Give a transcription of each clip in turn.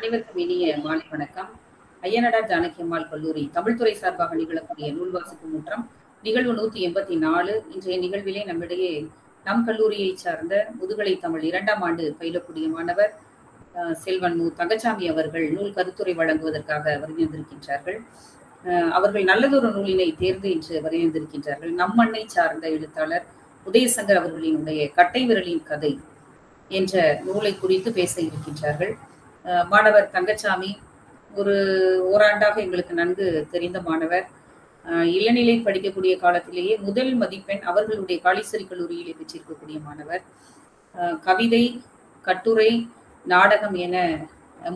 அனைவருக்கும் இனிய மாலை வணக்கம். ஐயனடா ஜானகியம்மாள் கல்லூரி தமிழ்துறை சார்பாக நிகழக்கூடிய நூல் வாசிப்பு முற்றம் நிகழ்வு நூத்தி எண்பத்தி நாலு. இன்றைய நிகழ்விலே நம்மிடையே நம் கல்லூரியை சார்ந்த முதுகலை தமிழ் இரண்டாம் ஆண்டு பயிலக்கூடிய மாணவர் செல்வன் மு. தங்கச்சாமி அவர்கள் நூல் கருத்துரை வழங்குவதற்காக வருகின்றிருக்கின்றார்கள் அவர்கள் நல்லதொரு நூலினை தேர்ந்து இன்று வருகின்றிருக்கின்றார்கள் நம் மண்ணை சார்ந்த எழுத்தாளர் உதயசங்கர் அவர்களினுடைய கட்டை விரலின் கதை என்ற நூலை குறித்து பேச இருக்கின்றார்கள். மாணவர் தங்கச்சாமி ஒரு ஓராண்டாக எங்களுக்கு நன்கு தெரிந்த மாணவர். இளநிலை படிக்கக்கூடிய காலத்திலேயே முதல் மதிப்பெண் அவர்களுடைய காளீஸ்வரி கல்லூரியிலே பெற்றிருக்கக்கூடிய மாணவர். கவிதை கட்டுரை நாடகம் என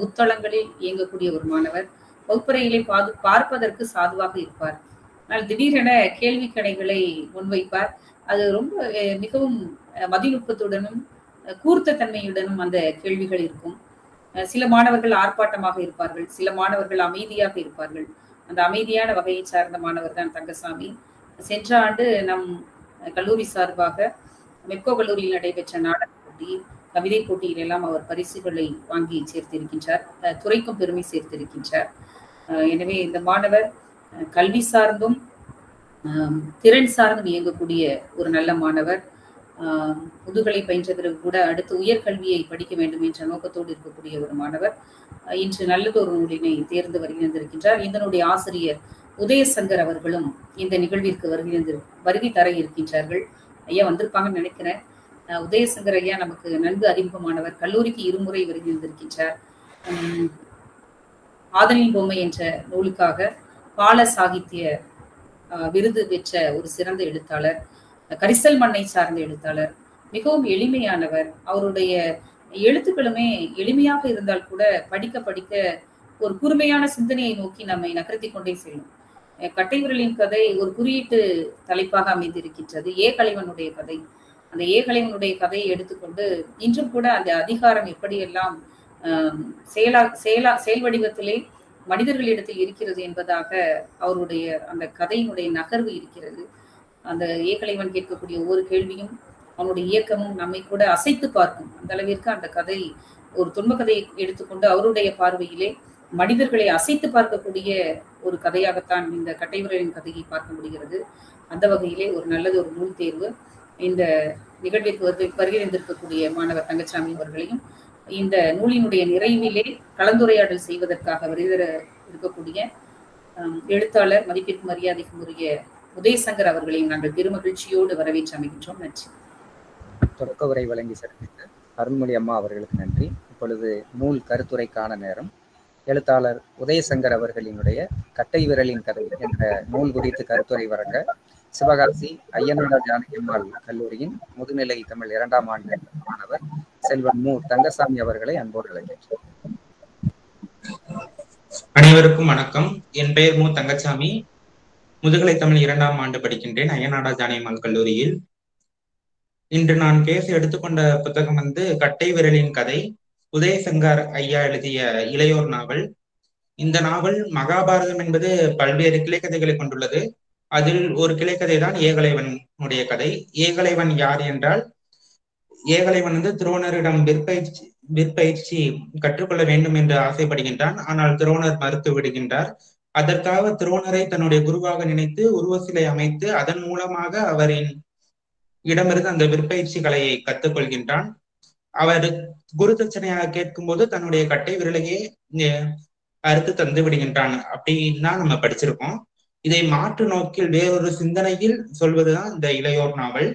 முத்தளங்களில் இயங்கக்கூடிய ஒரு மாணவர். வகுப்பறையிலே பாது பார்ப்பதற்கு சாதுவாக இருப்பார். ஆனால் திடீரென கேள்வி கணைகளை முன்வைப்பார். அது ரொம்ப மிகவும் மதிநுட்பத்துடனும் கூர்த்த தன்மையுடனும் அந்த கேள்விகள் இருக்கும். சில மாணவர்கள் ஆர்ப்பாட்டமாக இருப்பார்கள் சில மாணவர்கள் அமைதியாக இருப்பார்கள். அந்த அமைதியான வகையை சார்ந்த மாணவர் தான் தங்கசாமி. சென்ற ஆண்டு நம் கல்லூரி சார்பாக மெப்கோ கல்லூரியில் நடைபெற்ற நாடக போட்டி கவிதை போட்டியில் எல்லாம் அவர் பரிசுகளை வாங்கி சேர்த்திருக்கின்றார். அஹ், துறைக்கும் பெருமை சேர்த்திருக்கின்றார். எனவே இந்த மாணவர் கல்வி சார்ந்தும் திறன் சார்ந்தும் இயங்கக்கூடிய ஒரு நல்ல மாணவர். முதுகலை பயின்ற பயின்றதற்கு கூட அடுத்து உயர்கல்வியை படிக்க வேண்டும் என்ற நோக்கத்தோடு இருக்கக்கூடிய ஒரு மாணவர் இன்று நல்லதொரு நூலினை தேர்ந்து வருகின்றிருக்கின்றார். இதனுடைய ஆசிரியர் உதயசங்கர் அவர்களும் இந்த நிகழ்விற்கு வருகின்ற வருகை தர இருக்கின்றார்கள். ஐயா வந்திருப்பாங்கன்னு நினைக்கிறேன். உதயசங்கர் ஐயா நமக்கு நன்கு அறிமுகமானவர். கல்லூரிக்கு இருமுறை வருகின்றிருக்கின்றார். உம், ஆதனின் பொம்மை என்ற நூலுக்காக பால சாகித்ய விருது பெற்ற ஒரு சிறந்த எழுத்தாளர். கரிசல் மண்ணை சார்ந்த எழுத்தாளர் மிகவும் எளிமையானவர். அவருடைய எழுத்துக்களுமே எளிமையாக இருந்தால் கூட படிக்க படிக்க ஒரு கூர்மையான சிந்தனையை நோக்கி நம்மை நகர்த்தி கொண்டே செல்லும். அஹ் கட்டை விரலின் கதை ஒரு குறியீட்டு தலைப்பாக அமைந்திருக்கின்றது. ஏ கலைவனுடைய கதை. அந்த ஏ கலைவனுடைய கதையை எடுத்துக்கொண்டு இன்றும் கூட அந்த அதிகாரம் எப்படியெல்லாம் செயலா செயலா செயல் வடிவத்திலே மனிதர்களிடத்தில் இருக்கிறது என்பதாக அவருடைய அந்த கதையினுடைய நகர்வு இருக்கிறது. அந்த ஏகலைவன் கேட்கக்கூடிய ஒவ்வொரு கேள்வியும் அவனுடைய இயக்கமும் நம்மை கூட அசைத்து பார்க்கும். அந்த அளவிற்கு அந்த கதை ஒரு துன்ப கதையை எடுத்துக்கொண்டு அவருடைய பார்வையிலே மனிதர்களை அசைத்து பார்க்கக்கூடிய ஒரு கதையாகத்தான் இந்த கட்டைவிரலின் கதையை பார்க்க முடிகிறது. அந்த வகையிலே ஒரு நல்லது ஒரு நூல் தேர்வு. இந்த நிகழ்விற்கு வருகை வருகிறந்திருக்கக்கூடிய மாணவர் தங்கச்சாமி அவர்களையும் இந்த நூலினுடைய நிறைவிலே கலந்துரையாடல் செய்வதற்காக வருகிற இருக்கக்கூடிய எழுத்தாளர் மதிப்பிற்கு மரியாதைக்கும் உரிய உதயசங்கர் அவர்களையும் நாங்கள் பெருமகிழ்ச்சியோடு வரவேற்று அமைகின்றோம். நன்றி. தொடக்க உரை வழங்கி சிறப்பித்த அருண்மொழி அம்மா அவர்களுக்கு நன்றி. இப்பொழுது நூல் கருத்துரைக்கான நேரம். எழுத்தாளர் உதயசங்கர் அவர்களினுடைய கட்டை விரலின் கதை என்ற நூல் குறித்து கருத்துரை வழங்க சிவகாசி ஐயனாடா ஜானகி அம்மாள் கல்லூரியின் முதுநிலை தமிழ் இரண்டாம் ஆண்டு மாணவர் செல்வன் மு. தங்கசாமி அவர்களை அன்போடு அழைக்கின்றேன் அனைவருக்கும் வணக்கம். என் பெயர் மு. தங்கச்சாமி முதுகலை தமிழ் இரண்டாம் ஆண்டு படிக்கின்றேன். அய்யநாடா ஜானியம்மாள் கல்லூரியில். இன்று நான் பேச எடுத்துக்கொண்ட புத்தகம் வந்து கட்டை விரலின் கதை உதயசங்கர் ஐயா எழுதிய இளையோர் நாவல். இந்த நாவல் மகாபாரதம் என்பது பல்வேறு கிளைக்கதைகளை கொண்டுள்ளது. அதில் ஒரு கிளைக்கதை தான் ஏகலைவன் உடைய கதை. ஏகலைவன் யார் என்றால் ஏகலைவன் வந்து துரோணரிடம் விற்பயிற்சி விற்பயிற்சி கற்றுக்கொள்ள வேண்டும் என்று ஆசைப்படுகின்றான். ஆனால் துரோணர் மறுத்து விடுகின்றார். அதற்காக துரோணரை தன்னுடைய குருவாக நினைத்து உருவ சிலை அமைத்து அதன் மூலமாக அவரின் இடமிருந்து அந்த விற்பயிற்சி கலையை கற்றுக்கொள்கின்றான். அவர் குரு தட்சணையாக கேட்கும்போது தன்னுடைய கட்டை விரலையே அறுத்து தந்து விடுகின்றான். அப்படின்னா தான் நம்ம படிச்சிருக்கோம். இதை மாற்று நோக்கில் வேறொரு சிந்தனையில் சொல்வதுதான் இந்த இளையோர் நாவல்.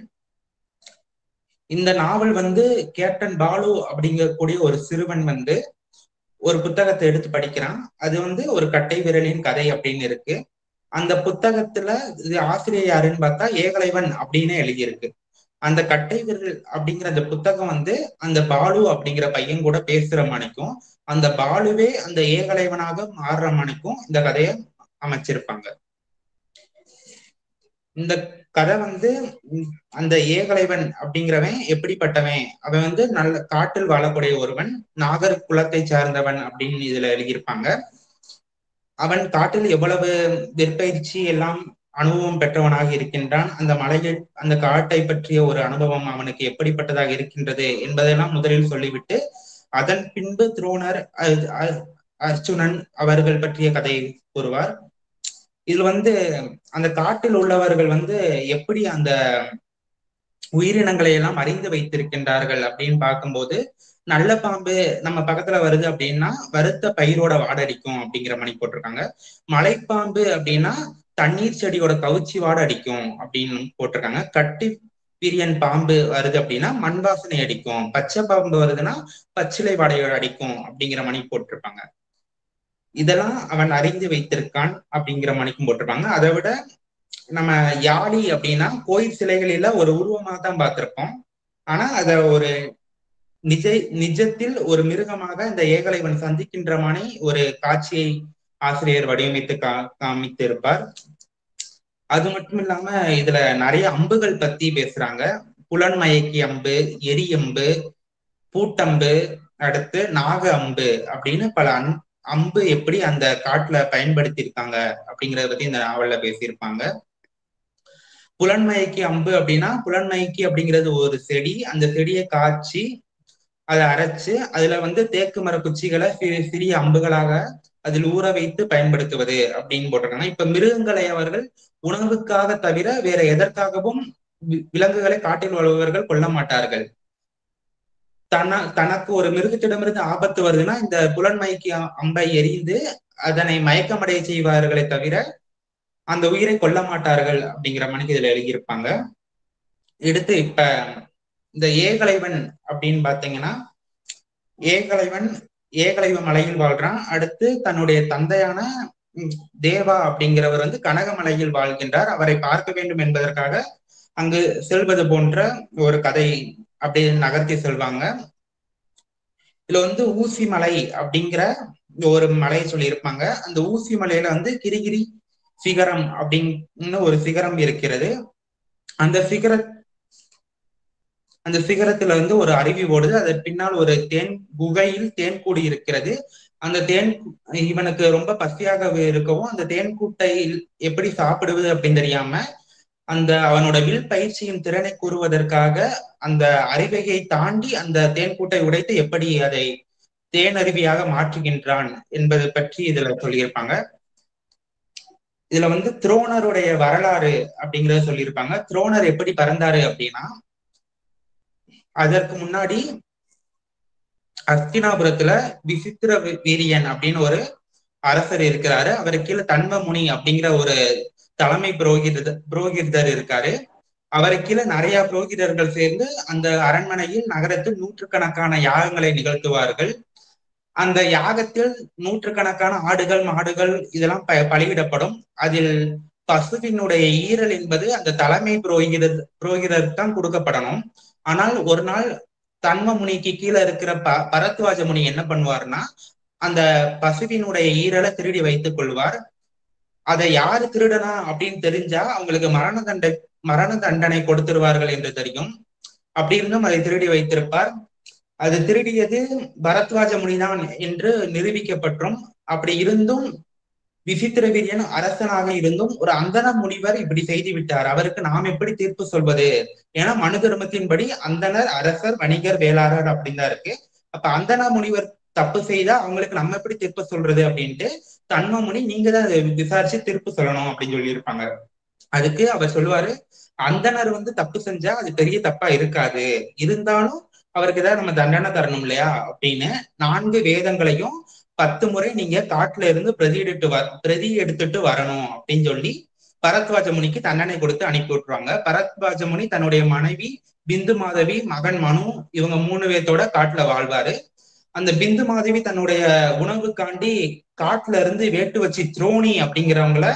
இந்த நாவல் வந்து கேப்டன் பாலு அப்படிங்கக்கூடிய ஒரு சிறுவன் வந்து ஒரு புத்தகத்தை எடுத்து படிக்கிறான். அது வந்து ஒரு கட்டை விரலின் கதை அப்படின்னு இருக்கு. அந்த புத்தகத்துல இது ஆசிரியர் யாருன்னு பார்த்தா ஏகலைவன் அப்படின்னு எழுதியிருக்கு. அந்த கட்டை விரல் அப்படிங்கிற அந்த புத்தகம் வந்து அந்த பாலு அப்படிங்கிற பையன் கூட பேசுற மணிக்கும் அந்த பாலுவே அந்த ஏகலைவனாக மாறுற மணிக்கும் இந்த கதையை அமைச்சிருப்பாங்க. இந்த கதை வந்து அந்த ஏகலைவன் அப்படிங்கிறவன் எப்படிப்பட்டவன்? அவன் வந்து நல்ல காட்டில் வாழக்கூடிய ஒருவன் நாகர் குலத்தை சார்ந்தவன் அப்படின்னு இதுல எழுதியிருப்பாங்க. அவன் காட்டில் எவ்வளவு விற்பயிற்சி எல்லாம் அனுபவம் பெற்றவனாக இருக்கின்றான் அந்த மலையில் அந்த காட்டை பற்றிய ஒரு அனுபவம் அவனுக்கு எப்படிப்பட்டதாக இருக்கின்றது என்பதெல்லாம் முதலில் சொல்லிவிட்டு அதன் பின்பு துரோணர் அர்ஜுனன் அவர்கள் பற்றிய கதை கூறுவார். இதுல வந்து அந்த காட்டில் உள்ளவர்கள் வந்து எப்படி அந்த உயிரினங்களை எல்லாம் அறிந்து வைத்திருக்கின்றார்கள் அப்படின்னு பார்க்கும்போது நல்ல பாம்பு நம்ம பக்கத்துல வருது அப்படின்னா வருத்த பயிரோட வாடடிக்கும் அப்படிங்கிற மணி போட்டிருக்காங்க. மலைப்பாம்பு அப்படின்னா தண்ணீர் செடியோட கவுச்சி வாட அடிக்கும் அப்படின்னு போட்டிருக்காங்க. கட்டி பிரியன் பாம்பு வருது அப்படின்னா மண் வாசனை அடிக்கும். பச்சை பாம்பு வருதுன்னா பச்சிலை வாடையோட அடிக்கும் அப்படிங்கிற மணி போட்டிருப்பாங்க. இதெல்லாம் அவன் அறிந்து வைத்திருக்கான் அப்படிங்கிற மணிக்கும் போட்டிருப்பாங்க. அதை விட நம்ம யாழி அப்படின்னா கோயில் சிலைகளில ஒரு உருவமாக தான் பார்த்திருப்போம். ஆனா அத ஒரு நிஜ நிஜத்தில் ஒரு மிருகமாக இந்த ஏகலைவன் சந்திக்கின்ற மனை ஒரு காட்சியை ஆசிரியர் வடிவமைத்து கா காமித்து இருப்பார் அது மட்டும் இல்லாம இதுல நிறைய அம்புகள் பத்தி பேசுறாங்க. புலன்மயக்கி அம்பு எரி அம்பு பூட்டம்பு அடுத்து நாக அம்பு அப்படின்னு பல அன் அம்பு எப்படி அந்த காட்டுல பயன்படுத்தி இருக்காங்க அப்படிங்கறத பத்தி இந்த நாவல்ல பேசியிருப்பாங்க. புலன்மயக்கி அம்பு அப்படின்னா புலன்மயக்கி அப்படிங்கிறது ஒரு செடி அந்த செடியை காய்ச்சி அதை அரைச்சு அதுல வந்து தேக்கு மர குச்சிகளை சிறிய அம்புகளாக அதில் ஊற வைத்து பயன்படுத்துவது அப்படின்னு போட்டிருக்காங்க. இப்ப மிருகங்களை அவர்கள் உணவுக்காக தவிர வேற எதற்காகவும் விலங்குகளை காட்டில் வாழ்பவர்கள் கொல்ல மாட்டார்கள். தன தனக்கு ஒரு மிருகத்திடமிருந்து ஆபத்து வருதுன்னா இந்த புலன்மயக்கி அம்பை எரிந்து அதனை மயக்கமடைய செய்வார்களே தவிர அந்த உயிரை கொல்ல மாட்டார்கள் அப்படிங்கிற மணிக்கு இதுல எழுதியிருப்பாங்க. எடுத்து இப்ப இந்த ஏகலைவன் அப்படின்னு பாத்தீங்கன்னா ஏகலைவன் ஏகலைவ மலையில் வாழ்றான். அடுத்து தன்னுடைய தந்தையான தேவா அப்படிங்கிறவர் வந்து கனகமலையில் வாழ்கின்றார். அவரை பார்க்க வேண்டும் என்பதற்காக அங்கு செல்வது போன்ற ஒரு கதை அப்படின்னு நகர்த்தி சொல்வாங்க. இதுல வந்து ஊசி மலை அப்படிங்கிற ஒரு மலையை சொல்லியிருப்பாங்க. அந்த ஊசி மலையில வந்து கிரிகிரி சிகரம் அப்படின்னு ஒரு சிகரம் இருக்கிறது. அந்த சிகர அந்த சிகரத்துல வந்து ஒரு அருவி ஓடுது. அதன் பின்னால் ஒரு தேன் குகையில் தேன் கூடி இருக்கிறது. அந்த தேன் இவனுக்கு ரொம்ப பசியாக இருக்கவும் அந்த தேன் கூட்டையில் எப்படி சாப்பிடுவது அப்படின்னு தெரியாம அந்த அவனோட வில் பயிற்சியின் திறனை கூறுவதற்காக அந்த அறிவையை தாண்டி அந்த தேன் கூட்டை உடைத்து எப்படி அதை தேனருவியாக மாற்றுகின்றான் என்பது பற்றி இதுல சொல்லியிருப்பாங்க. இதுல வந்து துரோணருடைய வரலாறு அப்படிங்கறத சொல்லியிருப்பாங்க. துரோணர் எப்படி பறந்தாரு அப்படின்னா அதற்கு முன்னாடி அஸ்தினாபுரத்துல விசித்திர வீரியன் அப்படின்னு ஒரு அரசர் இருக்கிறாரு. அவருக்கு கீழே தன்மமுனி அப்படிங்கிற ஒரு தலைமை புரோகித புரோகிதர் இருக்காரு. அவருக்கீழ கீழே நிறைய புரோகிதர்கள் சேர்ந்து அந்த அரண்மனையில் நகரத்தில் நூற்றுக்கணக்கான யாகங்களை நிகழ்த்துவார்கள். அந்த யாகத்தில் நூற்றுக்கணக்கான ஆடுகள் மாடுகள் இதெல்லாம் ப பலியிடப்படும். அதில் பசுவினுடைய ஈரல் என்பது அந்த தலைமை புரோகிதர் புரோகிதருக்கு தான் கொடுக்கப்படணும். ஆனால் ஒரு நாள் தன்ம முனிக்கு கீழே இருக்கிற ப பரத்வாஜ முனி என்ன பண்ணுவார்னா அந்த பசுவினுடைய ஈரலை திருடி வைத்துக் கொள்வார். அதை யாரு திருடனா அப்படின்னு தெரிஞ்சா அவங்களுக்கு மரண தண்டை மரண தண்டனை கொடுத்துருவார்கள் என்று தெரியும். அப்படி இருந்தும் அதை திருடி வைத்திருப்பார். அது திருடியது பரத்வாஜ முனிதான் என்று நிரூபிக்கப்பட்டும் அப்படி இருந்தும் விசித்திர வீரியன் அரசனாக இருந்தும் ஒரு அந்தன முனிவர் இப்படி செய்து விட்டார். அவருக்கு நாம் எப்படி தீர்ப்பு சொல்வது? ஏன்னா மனு தர்மத்தின்படி அந்தனர் அரசர் வணிகர் வேளாளர் அப்படின்னு தான் இருக்கு. அப்ப அந்தன முனிவர் தப்பு செய்தா அவங்களுக்கு நம்ம எப்படி தீர்ப்பு சொல்றது அப்படின்ட்டு தன்மமுனி நீங்க தான் விசாரிச்சு திருப்பு சொல்லணும் அப்படின்னு சொல்லியிருப்பாங்க. அதுக்கு அவர் சொல்லுவாரு அந்தனர் வந்து தப்பு செஞ்சா அது பெரிய தப்பா இருக்காது. இருந்தாலும் அவருக்கு ஏதாவது நம்ம தண்டனை தரணும் இல்லையா அப்படின்னு நான்கு வேதங்களையும் பத்து முறை நீங்க காட்டுல இருந்து பிரதி எடுத்து வ பிரதி எடுத்துட்டு வரணும் அப்படின்னு சொல்லி பரத்வாஜ முனிக்கு தண்டனை கொடுத்து அனுப்பி விட்டுருவாங்க. பரத்வாஜ முனி தன்னுடைய மனைவி பிந்து மாதவி மகன் மனு இவங்க மூணு பேர்த்தோட காட்டுல வாழ்வாரு. அந்த பிந்து மாதவி தன்னுடைய உணவுக்காண்டி காட்டுல இருந்து வேட்டு வச்சு துரோணி அப்படிங்கிறவங்கள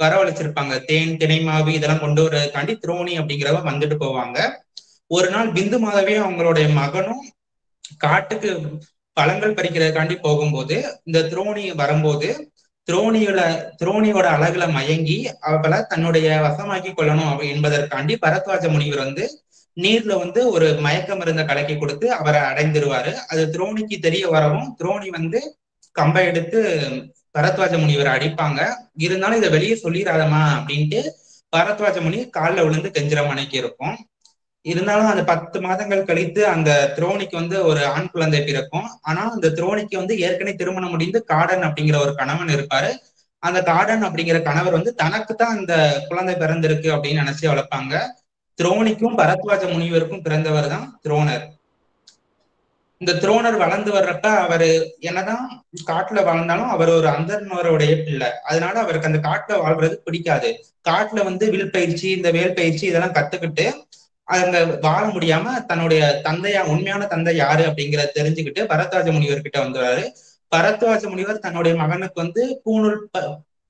வரவழைச்சிருப்பாங்க. தேன் திணைமாவி இதெல்லாம் கொண்டு வரதுக்காண்டி துரோணி அப்படிங்கிறவ வந்துட்டு போவாங்க. ஒரு நாள் பிந்து மாதவியும் அவங்களுடைய மகனும் காட்டுக்கு பழங்கள் பறிக்கிறதுக்காண்டி போகும்போது இந்த துரோணி வரும்போது துரோணியோட துரோணியோட அழகுல மயங்கி அவளை தன்னுடைய வசமாக்கி கொள்ளணும் என்பதற்காண்டி பரத்வாஜ முனிவர் வந்து நீர்ல வந்து ஒரு மயக்க மருந்த கலக்கி கொடுத்து அவரை அடைந்துருவாரு. அது துரோணிக்கு தெரிய வரவும் துரோணி வந்து கம்பை எடுத்து பரத்வாஜ முனிவரை அடிப்பாங்க. இருந்தாலும் இதை வெளியே சொல்லிடாதமா அப்படின்ட்டு பரத்வாஜ முனி காலில் விழுந்து கெஞ்சிர மனைக்கு இருக்கும். இருந்தாலும் அந்த பத்து மாதங்கள் கழித்து அந்த துரோணிக்கு வந்து ஒரு ஆண் குழந்தை பிறக்கும். ஆனா அந்த துரோணிக்கு வந்து ஏற்கனவே திருமணம் முடிந்து காடன் அப்படிங்கிற ஒரு கணவன் இருப்பாரு. அந்த காடன் அப்படிங்கிற கணவர் வந்து தனக்கு தான் அந்த குழந்தை பிறந்திருக்கு அப்படின்னு நினைச்சு வளர்ப்பாங்க. துரோணிக்கும் பரத்வாஜ முனிவருக்கும் பிறந்தவர் தான் துரோணர். இந்த துரோணர் வளர்ந்து வர்றப்ப அவரு என்னதான் காட்டுல வாழ்ந்தாலும் அவர் ஒரு அந்தனருடைய பிள்ளை. அதனால அவருக்கு அந்த காட்டுல வாழ்றது பிடிக்காது. காட்டுல வந்து வில் பயிற்சி இந்த வேல் பயிற்சி இதெல்லாம் கத்துக்கிட்டு அங்க வாழ முடியாம தன்னுடைய தந்தையா உண்மையான தந்தை யாரு அப்படிங்கிறத தெரிஞ்சுக்கிட்டு பரத்வாஜ முனிவர் கிட்ட பரத்வாஜ முனிவர் தன்னுடைய மகனுக்கு வந்து பூணூல்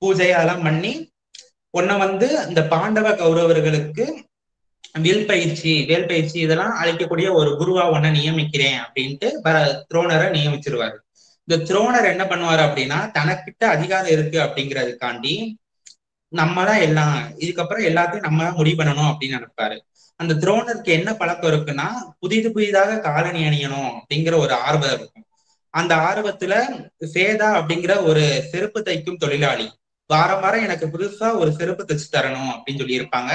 பூஜை அதெல்லாம் பண்ணி உன்னை வந்து இந்த பாண்டவ கௌரவர்களுக்கு வில் பயிற்சி வேல் பயிற்சி இதெல்லாம் அழைக்கக்கூடிய ஒரு குருவா ஒன்ன நியமிக்கிறேன் அப்படின்ட்டு துரோணரை நியமிச்சிருவாரு. இந்த துரோணர் என்ன பண்ணுவாரு அப்படின்னா தனக்கிட்ட அதிகாரம் இருக்கு அப்படிங்கிறதுக்காண்டி நம்ம தான் எல்லாம் இதுக்கப்புறம் எல்லாத்தையும் நம்ம தான் முடிவு பண்ணணும் அப்படின்னு நினைப்பாரு. அந்த துரோணருக்கு என்ன பழக்கம் இருக்குன்னா புதிது புதிதாக காலணி அணியணும் அப்படிங்கிற ஒரு ஆர்வம் இருக்கும். அந்த ஆர்வத்துல சேதா அப்படிங்கிற ஒரு செருப்பு தைக்கும் தொழிலாளி வாரம் வாரம் எனக்கு புதுசா ஒரு செருப்பு தைச்சு தரணும் அப்படின்னு சொல்லி இருப்பாங்க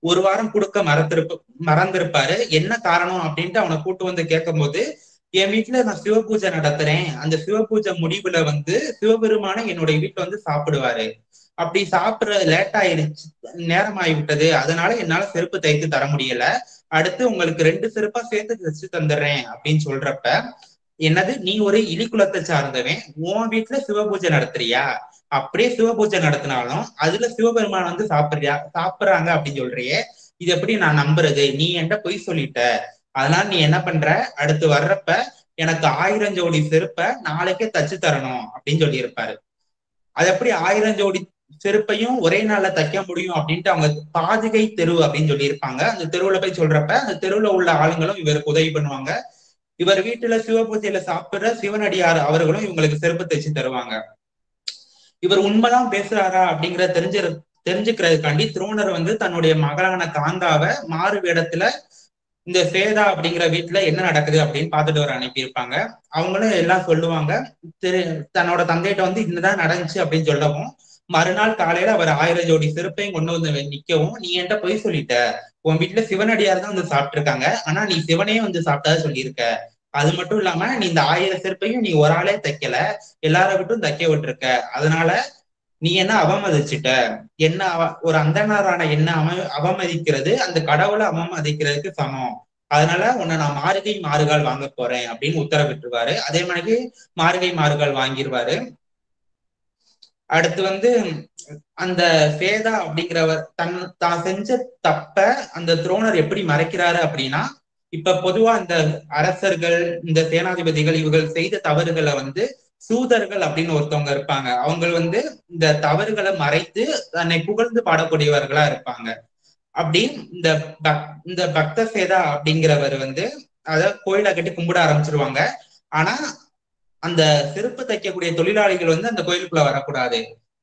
ஒரு வாரம் கொடுக்க மறந்திருப்ப மறந்திருப்பாரு. என்ன காரணம் அப்படின்ட்டு அவனை கூட்டு வந்து கேட்கும் போது என் வீட்டுல நான் சிவபூஜை நடத்துறேன். அந்த சிவபூஜை முடிவுல வந்து சிவபெருமான என்னுடைய வீட்டுல வந்து சாப்பிடுவாரு. அப்படி சாப்பிடுற லேட் ஆயிடுச்சு நேரம் ஆகிவிட்டது. அதனால என்னால செருப்பு தைத்து தர முடியல. அடுத்து உங்களுக்கு ரெண்டு செருப்பா சேர்த்து தச்சு தந்துடுறேன். அப்படின்னு சொல்றப்ப என்னது? நீ ஒரு இலிக்குலத்தை சார்ந்தவன் உன் வீட்டுல சிவபூஜை நடத்துறியா? அப்படியே சிவபூஜை நடத்தினாலும் அதுல சிவபெருமான் வந்து சாப்பிடுறியா? சாப்பிடுறாங்க அப்படின்னு சொல்றியே. இது எப்படி நான் நம்புறது? நீ என்கிட்ட பொய் சொல்லிட்ட. அதனால நீ என்ன பண்ற? அடுத்து வர்றப்ப எனக்கு ஆயிரம் ஜோடி செருப்பை நாளைக்கே தச்சு தரணும் அப்படின்னு சொல்லி இருப்பாரு அது எப்படி ஆயிரம் ஜோடி செருப்பையும் ஒரே நாள்ல தைக்க முடியும் அப்படின்ட்டு அவங்க பாதுகை தெரு அப்படின்னு சொல்லி இருப்பாங்க அந்த தெருவுல போய் சொல்றப்ப அந்த தெருவுல உள்ள ஆளுங்களும் இவருக்கு உதவி பண்ணுவாங்க. இவர் வீட்டுல சிவபூஜையில சாப்பிடுற சிவனடியார் அவர்களும் இவங்களுக்கு செருப்பு தைச்சு தருவாங்க. இவர் உண்மைதான் பேசுறாரா அப்படிங்கிற தெரிஞ்ச தெரிஞ்சுக்கிறதுக்காண்டி துரோணர் வந்து தன்னுடைய மகளான காந்தாவை மாறு வேடத்துல இந்த சேதா அப்படிங்கிற வீட்டுல என்ன நடக்குது அப்படின்னு பார்த்துட்டு வர அனுப்பியிருப்பாங்க. அவங்களும் எல்லாம் சொல்லுவாங்க. திரு தன்னோட தந்தையிட்ட வந்து இன்னதான் நடந்துச்சு அப்படின்னு சொல்லவும் மறுநாள் காலையில அவர் ஆயிரம் ஜோடி செருப்பையும் கொண்டு வந்து நிக்கவும் நீ என்கிட்ட போய் சொல்லிட்ட. உன் வீட்டுல சிவனடியார் தான் வந்து சாப்பிட்டு இருக்காங்க ஆனா நீ சிவனே வந்து சாப்பிட்டதா சொல்லியிருக்க. அது மட்டும் இல்லாம நீ இந்த ஆயிரம் செருப்பையும் நீ ஒரு ஆளே தைக்கல. எல்லார விட்டும் தைக்க விட்டுருக்க. அதனால நீ என்ன அவமதிச்சிட்ட? என்ன அவ ஒரு அந்தனாரான என்ன அவ அவமதிக்கிறது? அந்த கடவுளை அவமதிக்கிறதுக்கு சமம். அதனால உன்னை நான் மாறுகை மாறுகால் வாங்க போறேன் அப்படின்னு உத்தரவிட்டுருவாரு. அதே மாதிரி மாறுகை மாறுகால் வாங்கிடுவாரு அடுத்து வந்து அந்த சேதா அப்படிங்கிறவர் தன் தான் செஞ்ச தப்ப அந்த துரோணர் எப்படி மறைக்கிறாரு அப்படின்னா இப்ப பொதுவா இந்த அரசர்கள் இந்த சேனாதிபதிகள் இவர்கள் செய்த தவறுகளை வந்து சூதர்கள் அப்படின்னு ஒருத்தவங்க இருப்பாங்க. அவங்க வந்து இந்த தவறுகளை மறைத்து தன்னை புகழ்ந்து பாடக்கூடியவர்களா இருப்பாங்க. அப்படி இந்த பக் இந்த பக்த சேதா அப்படிங்கிறவர் வந்து அத கோயிலை கட்டி கும்பிட ஆரம்பிச்சிருவாங்க. ஆனா அந்த செருப்பு தைக்கக்கூடிய தொழிலாளிகள் வந்து அந்த கோயிலுக்குள்ள வரக்கூடாது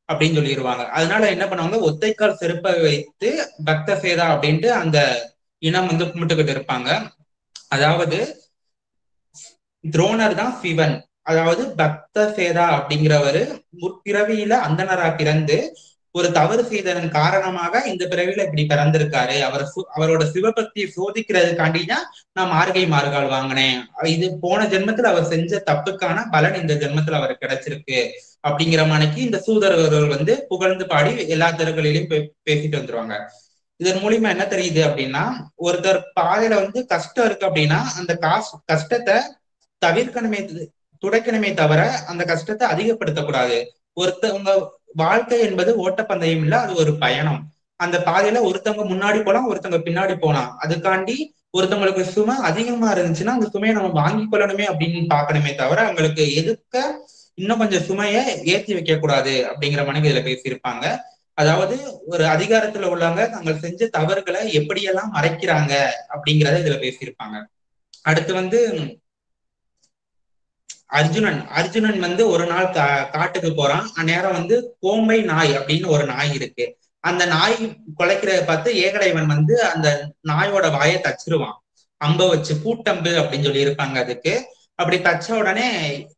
அப்படின்னு சொல்லிடுவாங்க அதனால என்ன பண்ணுவாங்க? ஒத்தைக்கால் செருப்பை வைத்து பக்த சேதா அப்படின்ட்டு அந்த இனம் வந்து கும்பிட்டுக்கிட்டு இருப்பாங்க. அதாவது துரோணர் தான் சிவன். அதாவது பக்த சேதா அப்படிங்கிறவரு முற்பிறவியில அந்தனரா பிறந்து ஒரு தவறு செய்ததன் காரணமாக இந்த பிறவியில இப்படி பிறந்திருக்காரு. அவர் அவரோட சிவபக்தியை சோதிக்கிறதுக்காண்டி தான் நான் மார்கை மார்கால் வாங்கினேன். இது போன ஜென்மத்துல அவர் செஞ்ச தப்புக்கான பலன் இந்த ஜென்மத்துல அவர் கிடைச்சிருக்கு. அப்படிங்கிற மனைக்கு இந்த சூதரர்கள் வந்து புகழ்ந்து பாடி எல்லா தெருகளிலையும் பேசிட்டு வந்துருவாங்க. இதன் மூலியமா என்ன தெரியுது அப்படின்னா ஒருத்தர் பாதையில வந்து கஷ்டம் இருக்கு அப்படின்னா அந்த காசு கஷ்டத்தை தவிர்க்கணுமே துடைக்கணுமே தவிர அந்த கஷ்டத்தை அதிகப்படுத்தக்கூடாது. ஒருத்தவங்க வாழ்க்கை என்பது ஓட்டப்பந்தயம் இல்ல அது ஒரு பயணம். அந்த பாதையில ஒருத்தவங்க முன்னாடி போலாம் ஒருத்தவங்க பின்னாடி போலாம். அதுக்காண்டி ஒருத்தவங்களுக்கு சுமை அதிகமா இருந்துச்சுன்னா அந்த சுமையை நம்ம வாங்கி கொள்ளணுமே அப்படின்னு பாக்கணுமே தவிர அவங்களுக்கு எதுக்க இன்னும் கொஞ்சம் சுமையை ஏற்றி வைக்க கூடாது அப்படிங்கிற மனைவி இதுல பேசியிருப்பாங்க. அதாவது ஒரு அதிகாரத்துல உள்ளவங்க தாங்கள் செஞ்ச தவறுகளை எப்படியெல்லாம் மறைக்கிறாங்க அப்படிங்கிறத இதுல பேசியிருப்பாங்க. அடுத்து வந்து அர்ஜுனன் அர்ஜுனன் வந்து ஒரு நாள் கா காட்டுக்கு போறான். அந்நேரம் வந்து கோம்பை நாய் அப்படின்னு ஒரு நாய் இருக்கு. அந்த நாய் குலைக்கிறத பார்த்து ஏகலைவன் வந்து அந்த நாயோட வாயை தச்சிருவான். அம்ப வச்சு பூட்டம்பு அப்படின்னு சொல்லி இருப்பாங்க அதுக்கு. அப்படி தச்ச உடனே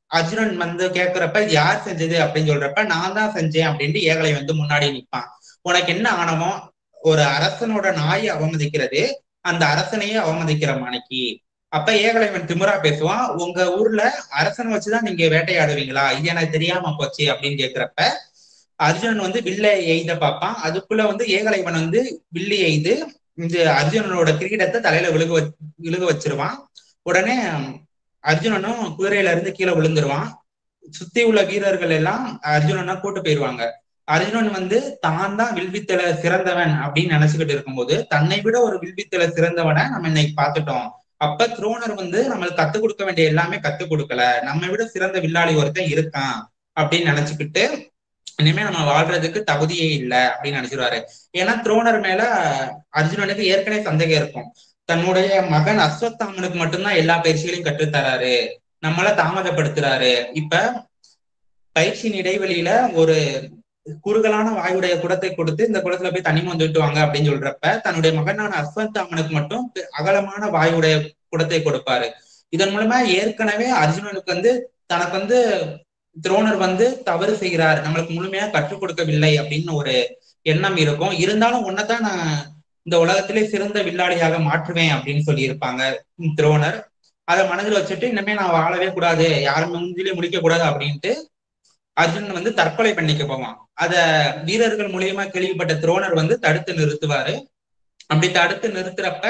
அர்ஜுனன் வந்து கேக்குறப்ப யார் செஞ்சது? அப்படின்னு சொல்றப்ப நான் தான் செஞ்சேன் அப்படின்ட்டு ஏகலை வந்து முன்னாடி நிற்பான் உனக்கு என்ன ஆணவம்? ஒரு அரசனோட நாயை அவமதிக்கிறது. அந்த அரசனையே அவமதிக்கிற மாணிக்கு. அப்ப ஏகலைவன் திமுறா பேசுவான். உங்க ஊர்ல அரசனை வச்சுதான் நீங்க வேட்டையாடுவீங்களா? இது எனக்கு தெரியாம போச்சு அப்படின்னு கேக்குறப்ப அர்ஜுனன் வந்து வில்ல எய்த பார்ப்பான். அதுக்குள்ள வந்து ஏகலைவன் வந்து வில்லி எய்து இந்த அர்ஜுனனோட கிரீடத்தை தலையில விழுக வ விழுக வச்சிருவான். உடனே அர்ஜுனனும் குதிரையில இருந்து கீழே விழுந்துருவான். சுத்தி உள்ள வீரர்கள் எல்லாம் அர்ஜுனனை கூட்டு போயிருவாங்க. அர்ஜுனன் வந்து தான் தான் வில்வித்தல சிறந்தவன் அப்படின்னு நினைச்சுக்கிட்டு இருக்கும்போது தன்னை விட ஒரு வில்வித்தல சிறந்தவனை நம்ம இன்னைக்கு பார்த்துட்டோம். அப்ப துரோணர் வந்து நம்மளுக்கு கத்துக் கொடுக்க வேண்டிய எல்லாமே கத்துக் கொடுக்கல. நம்ம விட சிறந்த வில்லாளி ஒருத்தன் இருக்கான் அப்படின்னு நினைச்சுக்கிட்டு இனிமே நம்ம வாழ்றதுக்கு தகுதியே இல்லை அப்படின்னு நினைச்சிருவாரு. ஏன்னா துரோணர் மேல அர்ஜுனனுக்கு ஏற்கனவே சந்தேகம் இருக்கும். தன்னுடைய மகன் அஸ்வத்தாமனுக்கு மட்டும்தான் எல்லா பயிற்சிகளையும் கற்றுத்தராரு. நம்மள தாமதப்படுத்துறாரு. இப்ப பயிற்சியின் இடைவெளியில ஒரு குறுகலான வாயுடைய குடத்தை கொடுத்து இந்த குடத்துல போய் தண்ணி வந்துட்டு வாங்க அப்படின்னு சொல்றப்ப தன்னுடைய மகனான அஸ்வந்தாமனுக்கு மட்டும் அகலமான வாயுடைய குடத்தை கொடுப்பாரு. இதன் மூலமா ஏற்கனவே அர்ஜுனனுக்கு வந்து தனக்கு வந்து துரோணர் வந்து தவறு செய்கிறார். நம்மளுக்கு முழுமையா கற்றுக் கொடுக்கவில்லை அப்படின்னு ஒரு எண்ணம் இருக்கும். இருந்தாலும் உன்னைதான் நான் இந்த உலகத்திலே சிறந்த வில்லாளியாக மாற்றுவேன் அப்படின்னு சொல்லி இருப்பாங்க துரோணர். அதை மனதில் வச்சுட்டு இனிமே நான் வாழவே கூடாது யாரும் முந்திலே முடிக்க கூடாது அப்படின்ட்டு அர்ஜுனன் வந்து தற்கொலை பண்ணிக்க போவான். அத வீரர்கள் மூலியமா கேள்விப்பட்ட துரோணர் வந்து தடுத்து நிறுத்துவாரு. அப்படி தடுத்து நிறுத்துறப்ப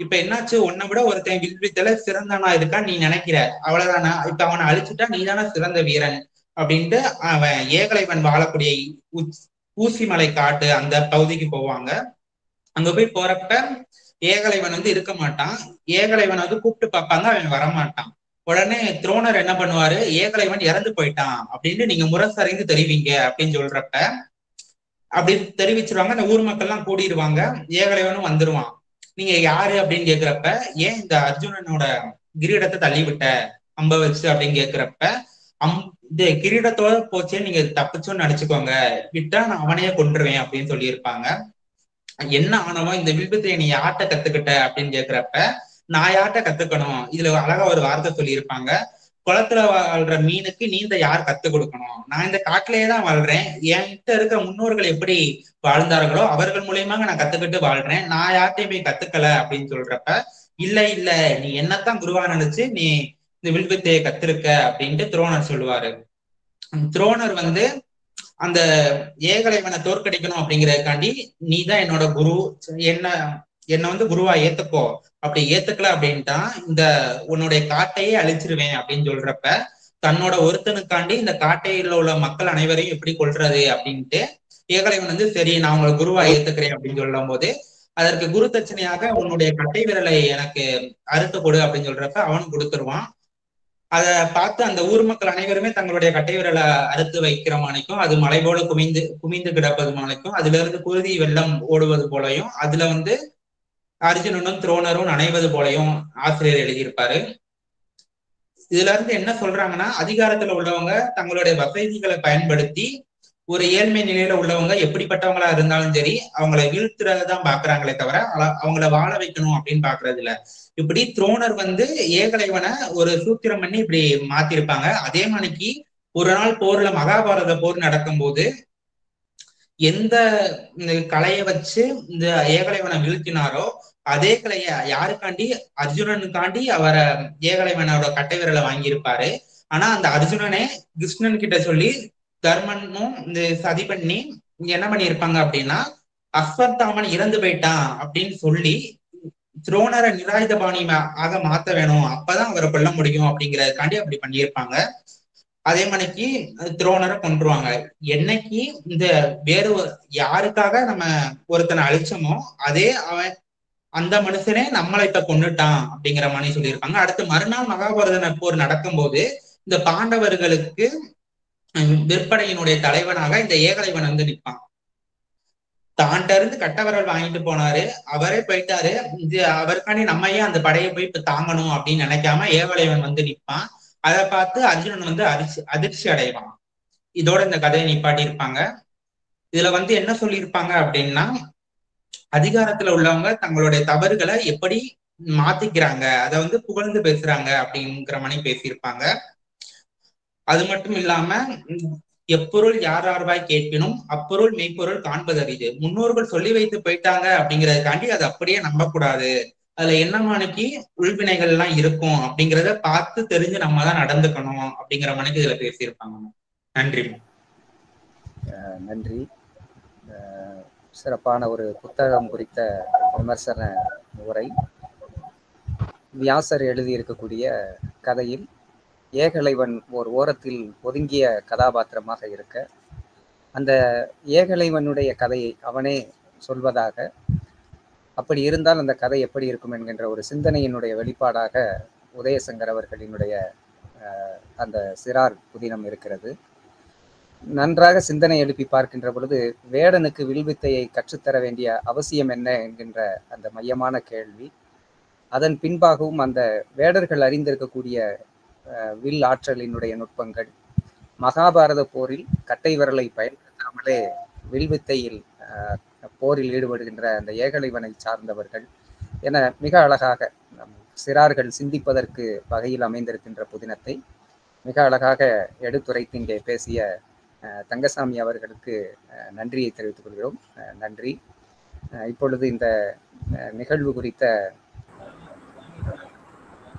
இப்ப என்னாச்சு? உன்னை விட ஒருத்தன் வில்வித்தல சிறந்தனா இருக்கான் நீ நினைக்கிற. அவ்வளவுதானா? இப்ப அவனை அழிச்சுட்டா நீ தானே சிறந்த வீரன் அப்படின்ட்டு அவன் ஏகலைவன் வாழக்கூடிய ஊசிமலை காட்டு அந்த பகுதிக்கு போவாங்க. அங்க போய் போறப்ப ஏகலைவன் வந்து இருக்க மாட்டான். ஏகலைவன் வந்து கூப்பிட்டு பார்ப்பாங்க அவன் வரமாட்டான். உடனே துரோணர் என்ன பண்ணுவாரு? ஏகலைவன் இறந்து போயிட்டான். அப்படின்னு நீங்க முரசறிந்து தெரிவிங்க அப்படின்னு சொல்றப்ப அப்படி தெரிவிச்சிருவாங்க. அந்த ஊர் மக்கள் எல்லாம் கூடிடுவாங்க ஏகலைவனும் வந்துருவான். நீங்க யாரு அப்படின்னு கேக்குறப்ப ஏன் இந்த அர்ஜுனனோட கிரீடத்தை தள்ளி விட்ட அம்ப வச்சு அப்படின்னு கேக்குறப்ப அம் இந்த கிரீடத்தோட போச்சே நீங்க தப்பிச்சோன்னு நினைச்சுக்கோங்க. விட்டா நான் அவனையே கொண்டுருவேன் அப்படின்னு சொல்லியிருப்பாங்க. என்ன ஆனவோ இந்த வில்பத்தை நீ யார்கிட்ட கத்துக்கிட்ட அப்படின்னு கேக்குறப்ப நான் யார்கிட்ட கத்துக்கணும். இதுல அழகா ஒரு வார்த்தை சொல்லியிருப்பாங்க. குளத்துல வாழ்ற மீனுக்கு நீந்த யார் கத்து கொடுக்கணும்? நான் இந்த காட்டிலேயே தான் வாழ்றேன். என்கிட்ட இருக்கிற முன்னோர்கள் எப்படி வாழ்ந்தார்களோ அவர்கள் மூலியமாக நான் கத்துக்கிட்டு வாழ்றேன். நான் யார்கிட்டயும் போய் கத்துக்கல அப்படின்னு சொல்றப்ப இல்ல இல்ல நீ என்னத்தான் குருவா நினைச்சு நீ இந்த வில்வித்தையை கத்திருக்க அப்படின்ட்டு துரோணர் சொல்லுவாரு. துரோணர் வந்து அந்த ஏகலைவனை தோற்கடிக்கணும் அப்படிங்கறதுக்காண்டி நீ தான் என்னோட குரு என்ன என்னை வந்து குருவா ஏத்துக்கோ. அப்படி ஏத்துக்கல அப்படின்ட்டா இந்த உன்னுடைய காட்டையே அழிச்சிருவேன் அப்படின்னு சொல்றப்ப தன்னோட ஒருத்தனுக்காண்டி இந்த காட்டையில உள்ள மக்கள் அனைவரையும் எப்படி கொள்றது அப்படின்ட்டு ஏகலைவன் வந்து சரி நான் உங்களை குருவா ஏத்துக்கிறேன் அப்படின்னு சொல்லும் போது அதற்கு குரு தட்சணையாக உன்னுடைய கட்டை விரலை எனக்கு அறுத்து கொடு அப்படின்னு சொல்றப்ப அவன் கொடுத்துருவான். அதை பார்த்து அந்த ஊர் மக்கள் அனைவருமே தங்களுடைய கட்டை விரலை அறுத்து வைக்கிற மாணிக்கும் அது மலை போல குமிந்து குமிந்து கிடப்பது மாணிக்கும். அதுல இருந்து குருதி வெள்ளம் ஓடுவது போலையும் அதுல வந்து அர்ஜுனனும் துரோணரும் நனைவது போலையும் ஆசிரியர் எழுதியிருப்பாரு. இதுல இருந்து என்ன சொல்றாங்கன்னா அதிகாரத்துல உள்ளவங்க தங்களுடைய வசதிகளை பயன்படுத்தி ஒரு ஏழ்மை நிலையில உள்ளவங்க எப்படிப்பட்டவங்களா இருந்தாலும் சரி அவங்கள வீழ்த்துறதான் பாக்குறாங்களே தவிர அவங்கள வாழ வைக்கணும் அப்படின்னு பாக்குறது இல்ல இப்படி துரோணர் வந்து ஏகலைவனை ஒரு சூத்திரம் பண்ணி இப்படி மாத்திருப்பாங்க. அதே மாதிரிக்கு ஒரு நாள் போர்ல மகாபாரத போர் நடக்கும் போது எந்த கலையை வச்சு இந்த ஏகலைவனை வீழ்த்தினாரோ அதே கலைய யாருக்காண்டி? அர்ஜுனனுக்காண்டி அவரை ஏகலைவனோட கட்டை விரலை வாங்கியிருப்பாரு. ஆனா அந்த அர்ஜுனனே கிருஷ்ணன் கிட்ட சொல்லி தர்மனும் இந்த சதி பண்ணி என்ன பண்ணியிருப்பாங்க அப்படின்னா அஸ்வத்தாமன் இறந்து போயிட்டான் அப்படின்னு சொல்லி துரோணரை நிராயுதபாணி ஆக மாத்த வேணும். அப்பதான் அவரை கொல்ல முடியும் அப்படிங்கறதுக்காண்டி அப்படி பண்ணியிருப்பாங்க. அதே மணிக்கு துரோணரை கொன்றுவாங்க. என்னைக்கு இந்த வேறு யாருக்காக நம்ம ஒருத்தனை அழிச்சோமோ அதே அவன் அந்த மனுஷனே நம்மளை இப்ப கொண்டுட்டான் அப்படிங்கிற மாதிரி சொல்லியிருப்பாங்க அடுத்து மறுநாள் மகாபாரத போர் நடக்கும்போது இந்த பாண்டவர்களுக்கு விற்பனையினுடைய தலைவனாக இந்த ஏகலைவன் வந்து நிற்பான். தான்ட்ட இருந்து கட்டவரல் வாங்கிட்டு போனாரு. அவரே போயிட்டாரு. இது அவருக்காண்டி நம்ம ஏன் அந்த படையை போய் இப்ப தாங்கணும் அப்படின்னு நினைக்காம ஏகலைவன் வந்து நிற்பான். அதை பார்த்து அர்ஜுனன் வந்து அதிர்ச்சி அதிர்ச்சி அடைவான். இதோட இந்த கதையை நிப்பாட்டி இருப்பாங்க இதுல வந்து என்ன சொல்லியிருப்பாங்க அப்படின்னா அதிகாரத்துல உள்ளவங்க தங்களுடைய தவறுகளை எப்படி மாத்திக்கிறாங்க? அதை வந்து புகழ்ந்து பேசுறாங்க அப்படிங்கிற மாதிரி பேசியிருப்பாங்க. அது மட்டும் இல்லாம எப்பொருள் யார் யார்வாய் கேட்பினும் அப்பொருள் மெய்ப்பொருள் காண்பது அறிது முன்னோர்கள் சொல்லி வைத்து போயிட்டாங்க அப்படிங்கறதுக்காண்டி அதை அப்படியே நம்பக்கூடாது. அதுல என்ன மாணிக்கு? உள்வினைகள் எல்லாம் இருக்கும் அப்படிங்கிறத பார்த்து தெரிஞ்சு நம்ம தான் நடந்துக்கணும் அப்படிங்கிற மணிக்கு இதுல பேசியிருப்பாங்க. நன்றி. அஹ் நன்றி. அஹ் சிறப்பான ஒரு புத்தகம் குறித்த விமர்சன உரை. வியாசர் எழுதியிருக்கக்கூடிய கதையில் ஏகலைவன் ஓர் ஓரத்தில் ஒதுங்கிய கதாபாத்திரமாக இருக்க அந்த ஏகலைவனுடைய கதையை அவனே சொல்வதாக அப்படி இருந்தால் அந்த கதை எப்படி இருக்கும் என்கின்ற ஒரு சிந்தனையினுடைய வெளிப்பாடாக உதயசங்கர் அவர்களினுடைய அந்த சிறார் புதினம் இருக்கிறது. நன்றாக சிந்தனை எழுப்பி பார்க்கின்ற பொழுது வேடனுக்கு வில்வித்தையை கற்றுத்தர வேண்டிய அவசியம் என்ன என்கின்ற அந்த மையமான கேள்வி. அதன் பின்பாகவும் அந்த வேடர்கள் அறிந்திருக்கக்கூடிய வில் ஆற்றலினுடைய நுட்பங்கள். மகாபாரத போரில் கட்டை விரலை பயன்படுத்தாமலே வில்வித்தையில் போரில் ஈடுபடுகின்ற அந்த ஏகலைவனை சார்ந்தவர்கள் என மிக அழகாக சிறார்கள் சிந்திப்பதற்கு வகையில் அமைந்திருக்கின்ற புதினத்தை மிக அழகாக எடுத்துரைத்து இங்கே பேசிய தங்கசாமி அவர்களுக்கு அஹ், நன்றியை தெரிவித்துக் கொள்கிறோம். நன்றி. அஹ், இப்பொழுது இந்த அஹ், நிகழ்வு குறித்த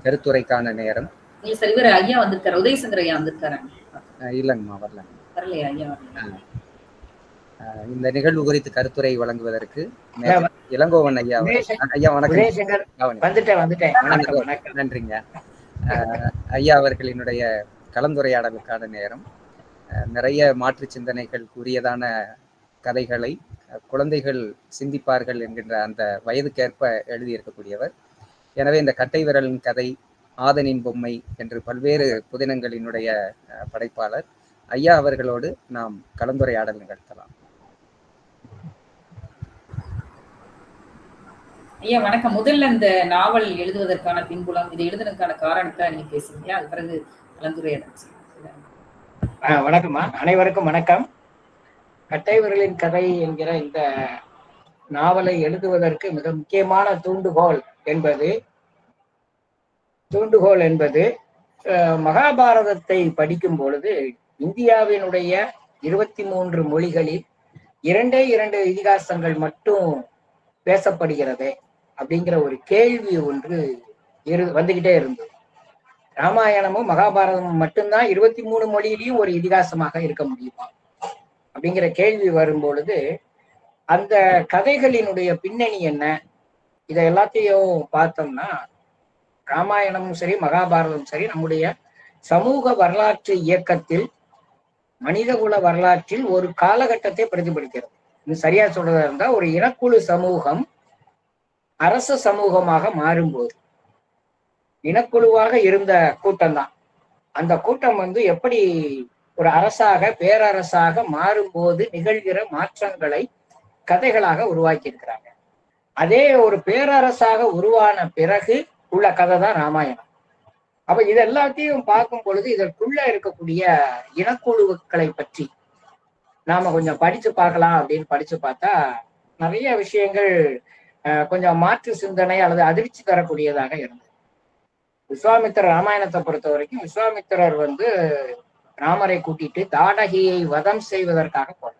கருத்துரைக்கான நேரம். நீங்க சரி இவர் ஐயா வந்திருக்காரு. உதயசங்கர் ஐயா வந்திருக்காரு? அஹ், இல்லைங்கம்மா வரல வரலையா? ஐயா வரல அஹ், இந்த நிகழ்வு குறித்து கருத்துரை வழங்குவதற்கு இளங்கோவன் ஐயா அவர்கள். ஐயா வணக்கம். நன்றிங்க. ஐயா அவர்களினுடைய கலந்துரையாடலுக்கான நேரம். நிறைய மாற்று சிந்தனைகள் கூறியதான கதைகளை குழந்தைகள் சிந்திப்பார்கள் என்கின்ற அந்த வயதுக்கேற்ப எழுதியிருக்கக்கூடியவர். எனவே இந்த கட்டை விரலின் கதை ஆதனின் பொம்மை என்று பல்வேறு புதினங்களினுடைய படைப்பாளர் ஐயா அவர்களோடு நாம் கலந்துரையாடல் நிகழ்த்தலாம். ஐயா வணக்கம். முதல்ல இந்த நாவல் எழுதுவதற்கான பின்புலம் இதை எழுதுனதுக்கான காரணத்தை நீங்க பேசுறீங்க அது பிறகு கலந்துரையாடல். வணக்கம்மா. அனைவருக்கும் வணக்கம். கட்டைவர்களின் கதை என்கிற இந்த நாவலை எழுதுவதற்கு மிக முக்கியமான தூண்டுகோல் என்பது தூண்டுகோல் என்பது மகாபாரதத்தை படிக்கும் பொழுது இந்தியாவினுடைய இருபத்தி மூன்று மொழிகளில் இரண்டே இரண்டு இதிகாசங்கள் மட்டும் பேசப்படுகிறது அப்படிங்கிற ஒரு கேள்வி ஒன்று இரு வந்துகிட்டே இருந்தது. ராமாயணமும் மகாபாரதமும் மட்டும்தான் இருபத்தி மூணு மொழியிலையும் ஒரு இதிகாசமாக இருக்க முடியுமா? அப்படிங்கிற கேள்வி வரும் பொழுது அந்த கதைகளினுடைய பின்னணி என்ன? இதை எல்லாத்தையும் பார்த்தோம்னா ராமாயணமும் சரி மகாபாரதமும் சரி நம்முடைய சமூக வரலாற்று இயக்கத்தில் மனிதகுல வரலாற்றில் ஒரு காலகட்டத்தை பிரதிபலிக்கிறது. இது சரியா சொல்றதா இருந்தா ஒரு இனக்குழு சமூகம் அரச சமூகமாக மாறும்போது. இனக்குழுவாக இருந்த கூட்டம் தான் அந்த கூட்டம் வந்து எப்படி ஒரு அரசாக பேரரசாக மாறும்போது நிகழ்கிற மாற்றங்களை கதைகளாக உருவாக்கி இருக்கிறாங்க அதே ஒரு பேரரசாக உருவான பிறகு உள்ள கதை தான் ராமாயணம். அப்ப இது எல்லாத்தையும் பார்க்கும் பொழுது இதற்குள்ள இருக்கக்கூடிய இனக்குழுக்களை பற்றி நாம கொஞ்சம் படிச்சு பார்க்கலாம் அப்படின்னு படிச்சு பார்த்தா நிறைய விஷயங்கள் அஹ், கொஞ்சம் மாற்று சிந்தனை அல்லது அதிர்ச்சி தரக்கூடியதாக இருந்தது. விஸ்வாமித்திர ராமாயணத்தை பொறுத்த வரைக்கும் விஸ்வாமித்திரர் வந்து ராமரை கூட்டிட்டு தாடகியை வதம் செய்வதற்காக போனார்.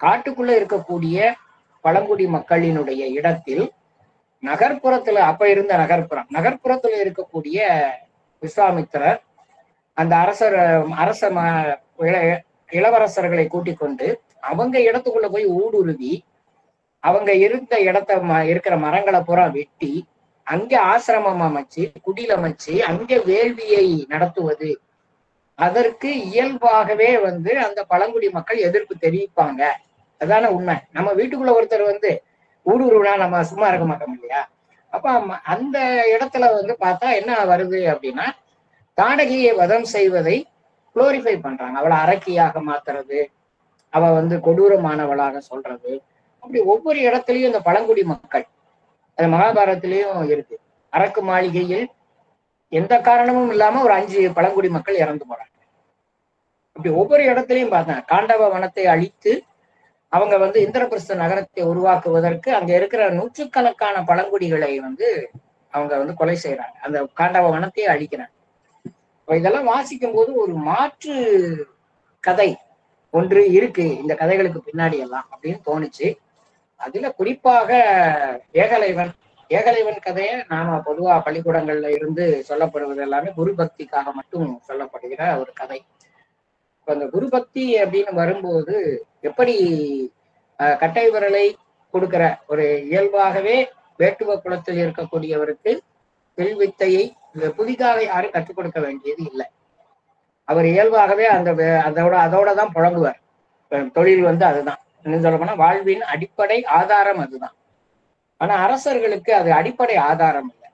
காட்டுக்குள்ள இருக்கக்கூடிய பழங்குடி மக்களினுடைய இடத்தில் நகர்ப்புறத்துல அப்ப இருந்த நகர்ப்புறம் நகர்ப்புறத்துல இருக்கக்கூடிய விஸ்வாமித்திரர் அந்த அரசர் அரச ம- இள- இளவரசர்களை கூட்டிக் கொண்டு அவங்க இடத்துக்குள்ள போய் ஊடுருவி அவங்க இருந்த இடத்த ம- இருக்கிற மரங்களை பூரா வெட்டி அங்கே ஆசிரமம் அமைச்சு குடில் அமைச்சு அங்கே வேள்வியை நடத்துவது. அதற்கு இயல்பாகவே வந்து அந்த பழங்குடி மக்கள் எதிர்ப்பு தெரிவிப்பாங்க. அதான உண்மை. நம்ம வீட்டுக்குள்ள ஒருத்தர் வந்து ஊடுருவினா நம்ம சும்மா இருக்க மாட்டோம் இல்லையா? அப்ப அந்த இடத்துல வந்து பார்த்தா என்ன வருது அப்படின்னா தாடகியை வதம் செய்வதை குளோரிஃபை பண்றாங்க. அவளை அரக்கியாக மாத்துறது அவ வந்து கொடூரமானவளாக சொல்றது. அப்படி ஒவ்வொரு இடத்துலயும் இந்த பழங்குடி மக்கள் அது மகாபாரதத்திலையும் இருக்கு. அரக்கு மாளிகையில் எந்த காரணமும் இல்லாம ஒரு அஞ்சு பழங்குடி மக்கள் இறந்து போறாங்க. இப்படி ஒவ்வொரு இடத்துலயும் பார்த்தேன் காண்டவ வனத்தை அழித்து அவங்க வந்து இந்திரபிரஸ்த நகரத்தை உருவாக்குவதற்கு அங்க இருக்கிற நூற்றுக்கணக்கான பழங்குடிகளை வந்து அவங்க வந்து கொலை செய்யறாங்க அந்த காண்டவ வனத்தையே அழிக்கிறாங்க. இதெல்லாம் வாசிக்கும் போது ஒரு மாற்று கதை ஒன்று இருக்கு. இந்த கதைகளுக்கு பின்னாடி எல்லாம் அப்படின்னு தோணுச்சு. அதுல குறிப்பாக ஏகலைவன் ஏகலைவன் கதையை நாம பொதுவா பள்ளிக்கூடங்கள்ல இருந்து சொல்லப்படுவது எல்லாமே குரு பக்திக்காக மட்டும் சொல்லப்படுகிற ஒரு கதை. இப்ப அந்த குரு பக்தி அப்படின்னு வரும்போது எப்படி கட்டை விரலை கொடுக்கிற ஒரு இயல்பாகவே வேட்டுவ குலத்தில் இருக்கக்கூடியவருக்கு வித்தையை புதிதாக யாரும் கற்றுக் கொடுக்க வேண்டியது இல்லை. அவர் இயல்பாகவே அந்த அதோட அதோட தான் புழங்குவார் தொழில் வந்து அதுதான். சொல்ல போனா வாழ்வின் அடிப்படை ஆதாரம் அதுதான். ஆனா அரசர்களுக்கு அது அடிப்படை ஆதாரம் இல்லை.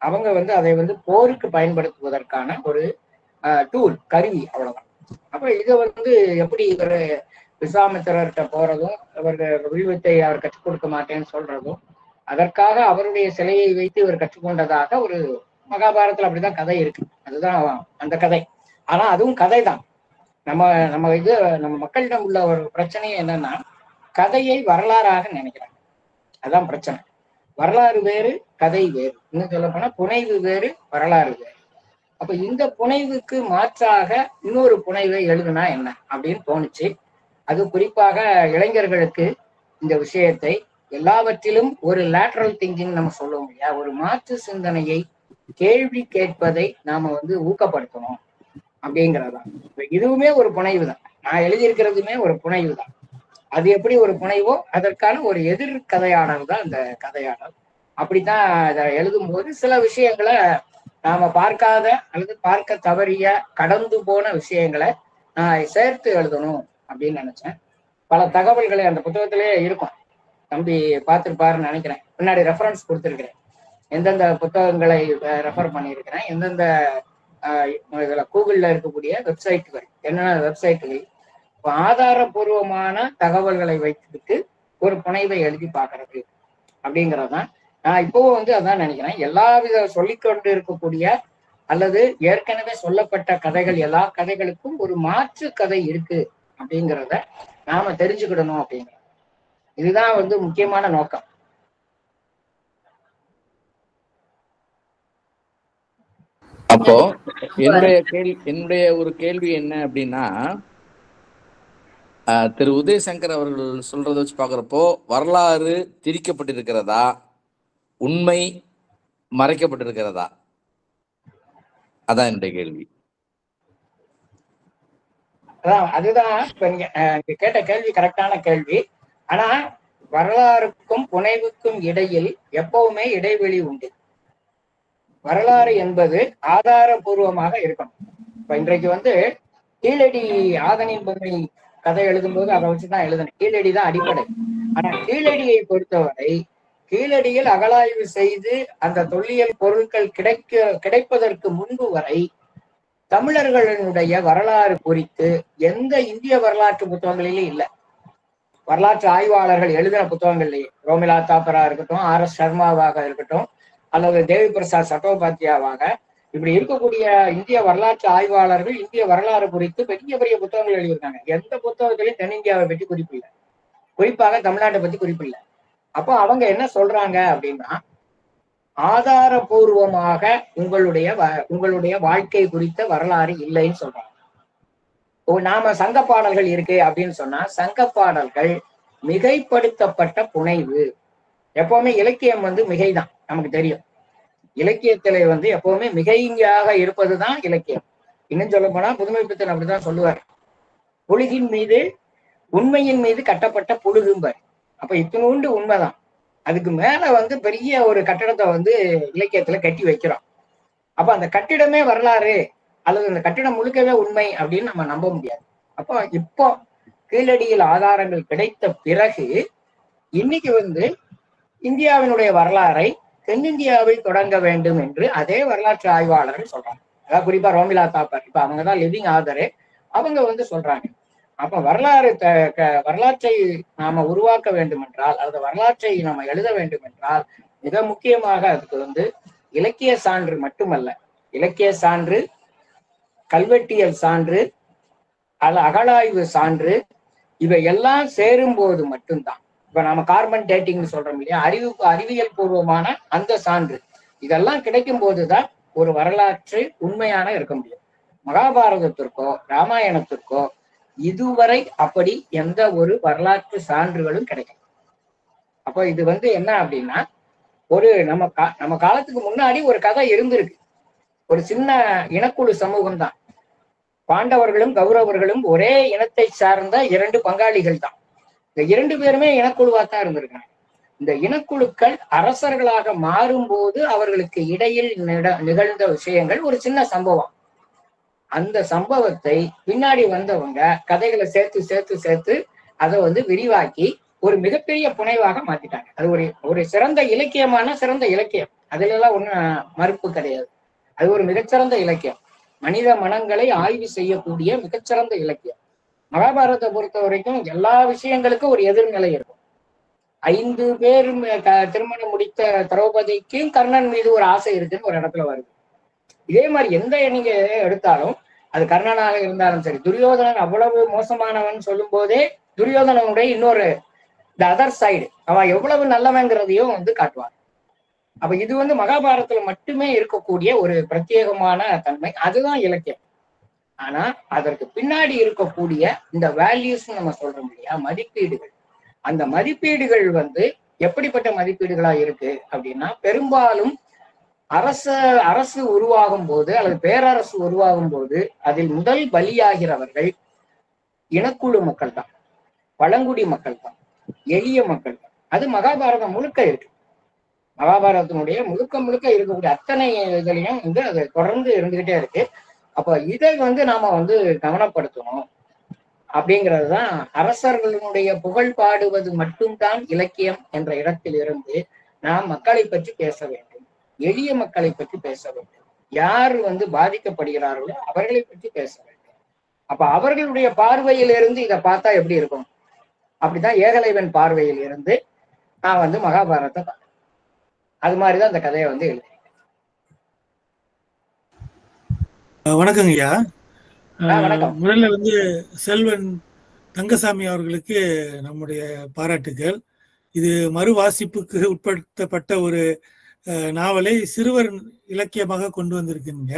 அவங்க வந்து அதை வந்து போருக்கு பயன்படுத்துவதற்கான ஒரு டூல் கருவி அவ்வளவுதான். அப்ப இதை வந்து எப்படி இவர் விசாமித்திரர்கிட்ட போறதும் அவர்கள் உரிமத்தை அவர் கற்றுக் கொடுக்க மாட்டேன்னு சொல்றதும் அதற்காக அவருடைய சிலையை வைத்து இவர் கற்றுக்கொண்டதாக ஒரு மகாபாரத்துல அப்படிதான் கதை இருக்கு. அதுதான் அந்த கதை. ஆனா அதுவும் கதை தான் நம்ம நம்ம இது நம்ம மக்களிடம் உள்ள ஒரு பிரச்சனை என்னன்னா கதையை வரலாறாக நினைக்கிறாங்க. அதான் பிரச்சனை. வரலாறு வேறு கதை வேறு. இன்னும் சொல்ல போனா புனைவு வேறு வரலாறு வேறு. அப்ப இந்த புனைவுக்கு மாற்றாக இன்னொரு புனைவை எழுதுனா என்ன அப்படின்னு தோணுச்சு. அது குறிப்பாக இளைஞர்களுக்கு இந்த விஷயத்தை எல்லாவற்றிலும் ஒரு லேட்ரல் திங்கிங் நம்ம சொல்லுவோம் இல்லையா? ஒரு மாற்று சிந்தனையை கேள்வி கேட்பதை நாம வந்து ஊக்கப்படுத்தணும். அப்படிங்கிறதான் இதுவுமே ஒரு புனைவு தான் நான் எழுதியிருக்கிறதுமே ஒரு புனைவு தான் அது எப்படி ஒரு புனைவோ அதற்கான ஒரு எதிர் கதையாடல் தான் அந்த கதையாடல். அப்படித்தான் அதை எழுதும்போது சில விஷயங்களை நாம பார்க்காத அல்லது பார்க்க தவறிய கடந்து போன விஷயங்களை நான் சேர்த்து எழுதணும் அப்படின்னு நினைச்சேன். பல தகவல்களை அந்த புத்தகத்திலேயே இருக்கும். தம்பி பார்த்துருப்பாருன்னு நினைக்கிறேன். பின்னாடி ரெஃபரன்ஸ் கொடுத்துருக்கிறேன். எந்தெந்த புத்தகங்களை ரெஃபர் பண்ணியிருக்கிறேன். எந்தெந்த இதுல கூகுள்ல இருக்கக்கூடிய வெப்சைட்டுகள் என்னென்ன வெப்சைட்டுகள் இப்போ ஆதாரபூர்வமான தகவல்களை வைத்துக்கிட்டு ஒரு புனைவை எழுதி பார்க்கறது அப்படிங்கறதுதான். நான் இப்போவும் வந்து அதான் நினைக்கிறேன். எல்லா வித சொல்லிக்கொண்டு இருக்கக்கூடிய அல்லது ஏற்கனவே சொல்லப்பட்ட கதைகள் எல்லா கதைகளுக்கும் ஒரு மாற்று கதை இருக்கு அப்படிங்கிறத நாம தெரிஞ்சுக்கிடணும் அப்படிங்கிற இதுதான் வந்து முக்கியமான நோக்கம். அப்போ என்னுடைய கேள்வி என்னுடைய ஒரு கேள்வி என்ன அப்படின்னா ஆஹ், திரு உதயசங்கர் அவர்கள் சொல்றதை வச்சு பார்க்குறப்போ வரலாறு திரிக்கப்பட்டிருக்கிறதா? உண்மை மறைக்கப்பட்டிருக்கிறதா? அதான் என்னுடைய கேள்வி. அதான் அதுதான் இப்ப நீங்க கேட்ட கேள்வி கரெக்டான கேள்வி. ஆனா வரலாறுக்கும் புனைவுக்கும் இடையில் எப்பவுமே இடைவெளி உண்டு. வரலாறு என்பது ஆதாரபூர்வமாக இருக்கணும். இப்ப இன்றைக்கு வந்து கீழடி ஆதனின் பங்கை கதை எழுதும்போது அதை வச்சுதான் எழுதணும் கீழடி தான் அடிப்படை. ஆனா கீழடியை பொறுத்தவரை கீழடியில் அகலாய்வு செய்து அந்த தொல்லியல் பொருட்கள் கிடைக்க கிடைப்பதற்கு முன்பு வரை தமிழர்களினுடைய வரலாறு குறித்து எந்த இந்திய வரலாற்று புத்தகங்களிலும் இல்லை. வரலாற்று ஆய்வாளர்கள் எழுதின புத்தகங்கள்லயே. ரோமிலா தாப்பரா இருக்கட்டும் ஆர் எஸ் சர்மாவாக இருக்கட்டும் அல்லது தேவி பிரசாத் சட்டோபாத்தியாவாக இப்படி இருக்கக்கூடிய இந்திய வரலாற்று ஆய்வாளர்கள் இந்திய வரலாறு குறித்து பெரிய பெரிய புத்தகங்கள் எழுதியிருக்காங்க. எந்த புத்தகத்திலையும் தென்னிந்தியாவை பற்றி குறிப்பில்லை. குறிப்பாக தமிழ்நாட்டை பத்தி குறிப்பில்லை. அப்போ அவங்க என்ன சொல்றாங்க அப்படின்னா ஆதாரபூர்வமாக உங்களுடைய வ- உங்களுடைய வாழ்க்கை குறித்த வரலாறு இல்லைன்னு சொல்றாங்க. ஓ நாம சங்க பாடல்கள் இருக்கு அப்படின்னு சொன்னா சங்க பாடல்கள் மிகைப்படுத்தப்பட்ட புனைவு. எப்பவுமே இலக்கியம் வந்து மிகைதான் நமக்கு தெரியும். இலக்கியத்திலே வந்து எப்பவுமே மிகையாக இருப்பதுதான் இலக்கியம். இன்னும் சொல்ல போனா புதுமை பித்தன் அப்படிதான் சொல்லுவார். புழுகின் மீது உண்மையின் மீது கட்டப்பட்ட புழுகும்பர். அப்ப இத்தினூண்டு உண்மைதான். அதுக்கு மேல வந்து பெரிய ஒரு கட்டடத்தை வந்து இலக்கியத்துல கட்டி வைக்கிறோம். அப்ப அந்த கட்டிடமே வரலாறு அல்லது அந்த கட்டிடம் முழுக்கவே உண்மை அப்படின்னு நம்ம நம்ப முடியாது. அப்போ இப்போ கீழடியில் ஆதாரங்கள் கிடைத்த பிறகு இன்னைக்கு வந்து இந்தியாவினுடைய வரலாறை தென்னிந்தியாவில் தொடங்க வேண்டும் என்று அதே வரலாற்று ஆய்வாளர்கள் சொல்றாங்க. அதாவது குறிப்பா ரோமிலா தாப்பர். இப்ப அவங்க தான் லிவிங் ஆதரே அவங்க வந்து சொல்றாங்க. அப்ப வரலாறு த- க- வரலாற்றை நாம உருவாக்க வேண்டும் என்றால் அல்லது வரலாற்றை நாம எழுத வேண்டும் என்றால் மிக முக்கியமாக அதுக்கு வந்து இலக்கிய சான்று மட்டுமல்ல இலக்கிய சான்று கல்வெட்டியல் சான்று அல்ல அகழாய்வு சான்று இவை எல்லாம் சேரும் போது மட்டும்தான். இப்ப நாம கார்பன் டேட்டிங்னு சொல்றோம் இல்லையா? அறிவு அறிவியல் பூர்வமான அந்த சான்று. இதெல்லாம் கிடைக்கும் போதுதான் ஒரு வரலாற்று உண்மையான இருக்க முடியும். மகாபாரதத்திற்கோ ராமாயணத்திற்கோ இதுவரை அப்படி எந்த ஒரு வரலாற்று சான்றுகளும் கிடைக்கும் அப்போ இது வந்து என்ன அப்படின்னா ஒரு நம்ம கா- நம்ம காலத்துக்கு முன்னாடி ஒரு கதை இருந்திருக்கு. ஒரு சின்ன இனக்குழு சமூகம் தான் பாண்டவர்களும் கௌரவர்களும் ஒரே இனத்தை சார்ந்த இரண்டு பங்காளிகள் தான் இந்த இரண்டு பேருமே இனக்குழுவா தான் இருந்திருக்காங்க. இந்த இனக்குழுக்கள் அரசர்களாக மாறும்போது அவர்களுக்கு இடையில் நிகழ்ந்த விஷயங்கள் ஒரு சின்ன சம்பவம். அந்த சம்பவத்தை பின்னாடி வந்தவங்க கதைகளை சேர்த்து சேர்த்து சேர்த்து அதை வந்து விரிவாக்கி ஒரு மிகப்பெரிய புனைவாக மாத்திட்டாங்க. அது ஒரு ஒரு சிறந்த இலக்கியமான சிறந்த இலக்கியம். அதுல எல்லாம் ஒண்ணும் மறுப்பு கிடையாது. அது ஒரு மிகச்சிறந்த இலக்கியம். மனித மனங்களை ஆய்வு செய்யக்கூடிய மிகச்சிறந்த இலக்கியம். மகாபாரதத்தை பொறுத்த வரைக்கும் எல்லா விஷயங்களுக்கும் ஒரு எதிர்நிலை இருக்கும். ஐந்து பேர் திருமணம் முடித்த திரௌபதிக்கும் கர்ணன் மீது ஒரு ஆசை இருக்குன்னு ஒரு இடத்துல வருது. இதே மாதிரி எந்த நீங்க எடுத்தாலும் அது கர்ணனாக இருந்தாலும் சரி துரியோதனன் அவ்வளவு மோசமானவன் சொல்லும் போதே துரியோதனனுடைய இன்னொரு த அதர் சைடு அவன் எவ்வளவு நல்லவங்கிறதையும் வந்து காட்டுவான். அப்ப இது வந்து மகாபாரதத்துல மட்டுமே இருக்கக்கூடிய ஒரு பிரத்யேகமான தன்மை. அதுதான் இலக்கியம். ஆனா அதற்கு பின்னாடி இருக்கக்கூடிய இந்த வேல்யூஸ் நம்ம சொல்றோம் இல்லையா மதிப்பீடுகள். அந்த மதிப்பீடுகள் வந்து எப்படிப்பட்ட மதிப்பீடுகளா இருக்கு அப்படின்னா பெரும்பாலும் அரச அரசு உருவாகும் போது அல்லது பேரரசு உருவாகும் போது அதில் முதல் பலியாகிறவர்கள் இனக்குழு மக்கள் தான் பழங்குடி மக்கள் தான் எளிய மக்கள் தான் அது மகாபாரதம் முழுக்க இருக்கு. மகாபாரதத்தினுடைய முழுக்க முழுக்க இருக்கக்கூடிய அத்தனை இதுலையும் வந்து அது தொடர்ந்து இருந்துகிட்டே இருக்கு. அப்ப இதை வந்து நாம வந்து கவனப்படுத்தணும். அப்படிங்கிறது தான் அரசர்களுடைய புகழ் பாடுவது மட்டும்தான் இலக்கியம் என்ற இடத்தில் இருந்து நாம் மக்களை பற்றி பேச வேண்டும். எளிய மக்களை பற்றி பேச வேண்டும். யார் வந்து பாதிக்கப்படுகிறார்களோ அவர்களை பற்றி பேச வேண்டும். அப்ப அவர்களுடைய பார்வையிலிருந்து இதை பார்த்தா எப்படி இருக்கும்? அப்படிதான் ஏகலைவன் பார்வையில் இருந்து நான் வந்து மகாபாரதத்தை பார்த்தேன். அது மாதிரிதான் அந்த கதையை வந்து எழுதி வணக்கங்க ஐயா. முதல்ல வந்து செல்வன் தங்கசாமி அவர்களுக்கு நம்முடைய பாராட்டுகள் இது மறு வாசிப்புக்கு உட்படுத்தப்பட்ட ஒரு நாவலை சிறுவர் இலக்கியமாக கொண்டு வந்திருக்கீங்க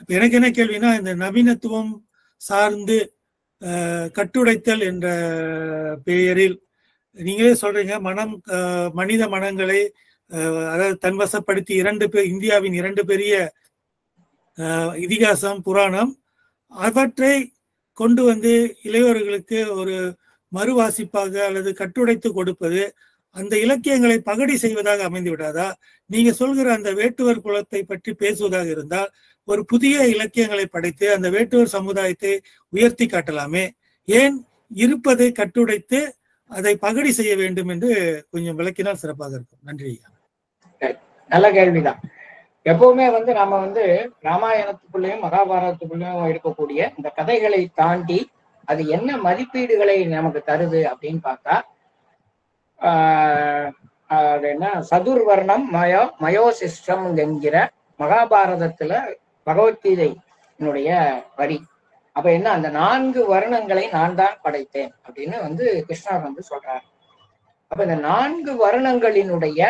இப்ப எனக்கு என்ன கேள்வினா இந்த நவீனத்துவம் சார்ந்து அஹ், கட்டுடைத்தல் என்ற பெயரில் நீங்களே சொல்றீங்க மனம் மனித மனங்களை அதாவது தன்வசப்படுத்தி இரண்டு பேர் இந்தியாவின் இரண்டு பெரிய அஹ், இதிகாசம் புராணம் அவற்றை கொண்டு வந்து இளையோர்களுக்கு ஒரு மறுவாசிப்பாக அல்லது கட்டுடைத்து கொடுப்பது அந்த இலக்கியங்களை பகடி செய்வதாக அமைந்து விடாதா? நீங்க சொல்கிற அந்த வேட்டுவர் குலத்தை பற்றி பேசுவதாக இருந்தால் ஒரு புதிய இலக்கியங்களை படைத்து அந்த வேட்டுவர் சமுதாயத்தை உயர்த்தி காட்டலாமே. ஏன் இருப்பதை கட்டுடைத்து அதை பகடி செய்ய வேண்டும் என்று கொஞ்சம் விளக்கினால் சிறப்பாக இருக்கும். நன்றி ஐயா. நல்ல கேள்விதான். எப்பவுமே வந்து நாம வந்து ராமாயணத்துக்குள்ளேயும் மகாபாரதத்துக்குள்ளேயும் இருக்கக்கூடிய இந்த கதைகளை தாண்டி அது என்ன மதிப்பீடுகளை நமக்கு தருது அப்படின்னு பார்த்தா ஆஹ் அது என்ன? சதுர்வர்ணம் மயோ மயோசிஸ்டம் என்கிற மகாபாரதத்துல பகவத்கீதையினுடைய வரி அப்ப என்ன? அந்த நான்கு வருணங்களை நான் தான் படைத்தேன் அப்படின்னு வந்து கிருஷ்ணர் வந்து சொல்றாரு. அப்ப இந்த நான்கு வருணங்களினுடைய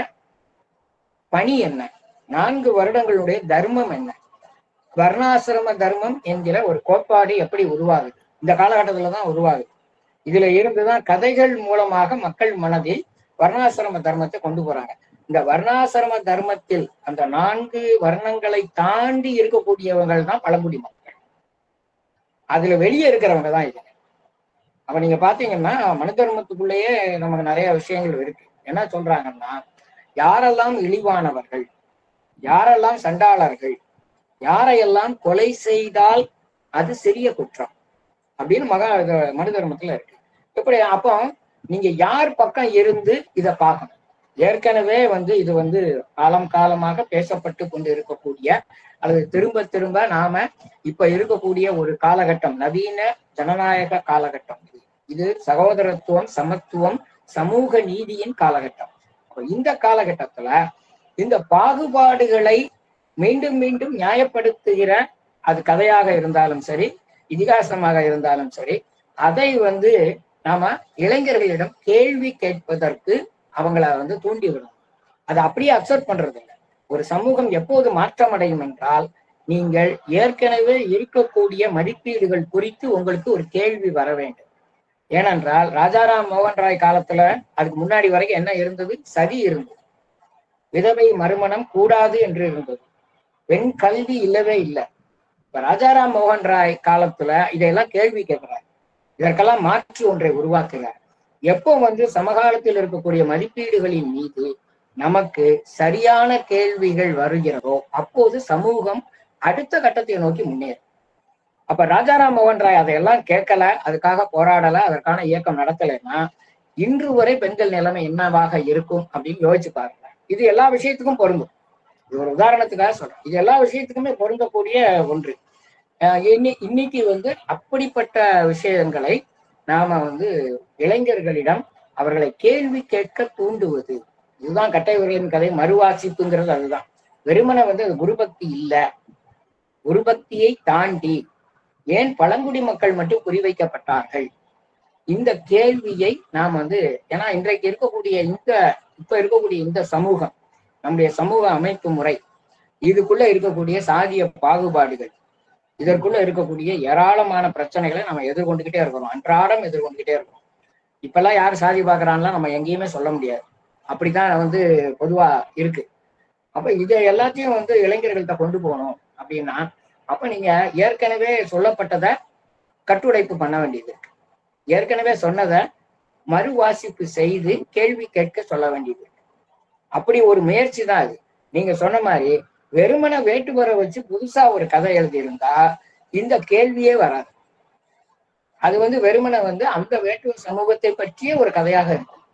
பணி என்ன? நான்கு வருடங்களுடைய தர்மம் என்ன? வர்ணாசிரம தர்மம் என்கிற ஒரு கோட்பாடு எப்படி உருவாகுது? இந்த காலகட்டத்துல தான் உருவாகுது. இதுல இருந்துதான் கதைகள் மூலமாக மக்கள் மனதில் வர்ணாசிரம தர்மத்தை கொண்டு போறாங்க. இந்த வர்ணாசிரம தர்மத்தில் அந்த நான்கு வர்ணங்களை தாண்டி இருக்கக்கூடியவர்கள் தான் பழங்குடி மக்கள். அதுல வெளியே இருக்கிறவங்க தான் இது. அப்ப நீங்க பாத்தீங்கன்னா மனு தர்மத்துக்குள்ளேயே நமக்கு நிறைய விஷயங்கள் இருக்கு. என்ன சொல்றாங்கன்னா யாரெல்லாம் இழிவானவர்கள் யாரெல்லாம் சண்டாளர்கள் யாரையெல்லாம் கொலை செய்தால் அது சிறிய குற்றம் அப்படின்னு மகா மனு தர்மத்துல இருக்கு. இப்படி அப்போ நீங்க யார் பக்கம் இருந்து இதை பார்க்கணும்? ஏற்கனவே வந்து இது வந்து காலம் காலமாக பேசப்பட்டு கொண்டு இருக்கக்கூடிய அல்லது திரும்ப திரும்ப நாம இப்ப இருக்கக்கூடிய ஒரு காலகட்டம் நவீன ஜனநாயக காலகட்டம் இது. இது சகோதரத்துவம் சமத்துவம் சமூக நீதியின் காலகட்டம். இந்த காலகட்டத்துல இந்த பாகுபாடுகளை மீண்டும் மீண்டும் நியாயப்படுத்துகிற அது கதையாக இருந்தாலும் சரி இதிகாசமாக இருந்தாலும் சரி அதை வந்து நாம இளைஞர்களிடம் கேள்வி கேட்பதற்கு அவங்கள வந்து தூண்டிவிடும் அதை அப்படியே அக்செப்ட் பண்றது இல்லை. ஒரு சமூகம் எப்போது மாற்றம் அடையும் என்றால் நீங்கள் ஏற்கனவே இருக்கக்கூடிய மதிப்பீடுகள் குறித்து உங்களுக்கு ஒரு கேள்வி வர வேண்டும். ஏனென்றால் ராஜாராம் மோகன் ராய் காலத்துல அதுக்கு முன்னாடி வரைக்கும் என்ன இருந்தது? சதி இருந்தது. விதவை மறுமணம் கூடாது என்று இருந்தது. பெண் கல்வி இல்லவே இல்லை. இப்ப ராஜாராம் மோகன் ராய் காலத்துல இதையெல்லாம் கேள்வி கேட்கிறார். இதற்கெல்லாம் மாற்று ஒன்றை உருவாக்குகிறார். எப்போ வந்து சமகாலத்தில் இருக்கக்கூடிய மதிப்பீடுகளின் மீது நமக்கு சரியான கேள்விகள் வருகிறதோ அப்போது சமூகம் அடுத்த கட்டத்தை நோக்கி முன்னேறும். அப்ப ராஜாராம் மோகன் ராய் அதையெல்லாம் கேட்கல அதுக்காக போராடல அதற்கான இயக்கம் நடத்தலைன்னா இன்று வரை பெண்கள் நிலைமை என்னவாக இருக்கும் அப்படின்னு யோசிச்சு பாருங்க இது எல்லா விஷயத்துக்கும் பொருந்தும். இது ஒரு உதாரணத்துக்காக சொல்றேன். இது எல்லா விஷயத்துக்குமே பொருந்தக்கூடிய ஒன்று. இன்னி இன்னைக்கு வந்து அப்படிப்பட்ட விஷயங்களை நாம வந்து இளைஞர்களிடம் அவர்களை கேள்வி கேட்க தூண்டுவது. இதுதான் கட்டைவர்களின் கதை. மறுவாசிப்புங்கிறது அதுதான். வெறுமனை வந்து அது குருபக்தி இல்ல. குருபக்தியை தாண்டி ஏன் பழங்குடி மக்கள் மட்டும் குறிவைக்கப்பட்டார்கள்? இந்த கேள்வியை நாம் வந்து ஏன்னா இன்றைக்கு இருக்கக்கூடிய இந்த இப்ப இருக்கக்கூடிய இந்த சமூகம் நம்முடைய சமூக அமைப்பு முறை இதுக்குள்ள இருக்கக்கூடிய சாதிய பாகுபாடுகள் இதற்குள்ள இருக்கக்கூடிய ஏராளமான பிரச்சனைகளை நம்ம எதிர்கொண்டுகிட்டே இருக்கிறோம். அன்றாடம் எதிர்கொண்டுகிட்டே இருக்கிறோம். இப்பெல்லாம் யார் சாதி பார்க்கறான்லாம் நம்ம எங்கேயுமே சொல்ல முடியாது. அப்படித்தான் வந்து பொதுவா இருக்கு. அப்ப இதை எல்லாத்தையும் வந்து இளைஞர்கள்ட்ட கொண்டு போகணும் அப்படின்னா அப்ப நீங்க ஏற்கனவே சொல்லப்பட்டதை கட்டுடைப்பு பண்ண வேண்டியது இருக்கு. ஏற்கனவே சொன்னதை மறுவாசிப்பு செய்து கேள்வி கேட்க சொல்ல வேண்டியது. அப்படி ஒரு முயற்சி தான் அது. நீங்க சொன்ன மாதிரி வெறுமனை வேட்டுவரை வச்சு புதுசா ஒரு கதை எழுதியிருந்தா இந்த கேள்வியே வராது. அது வந்து வெறுமனை வந்து அந்த வேட்டுவர் சமூகத்தை பற்றிய ஒரு கதையாக இருக்கும்.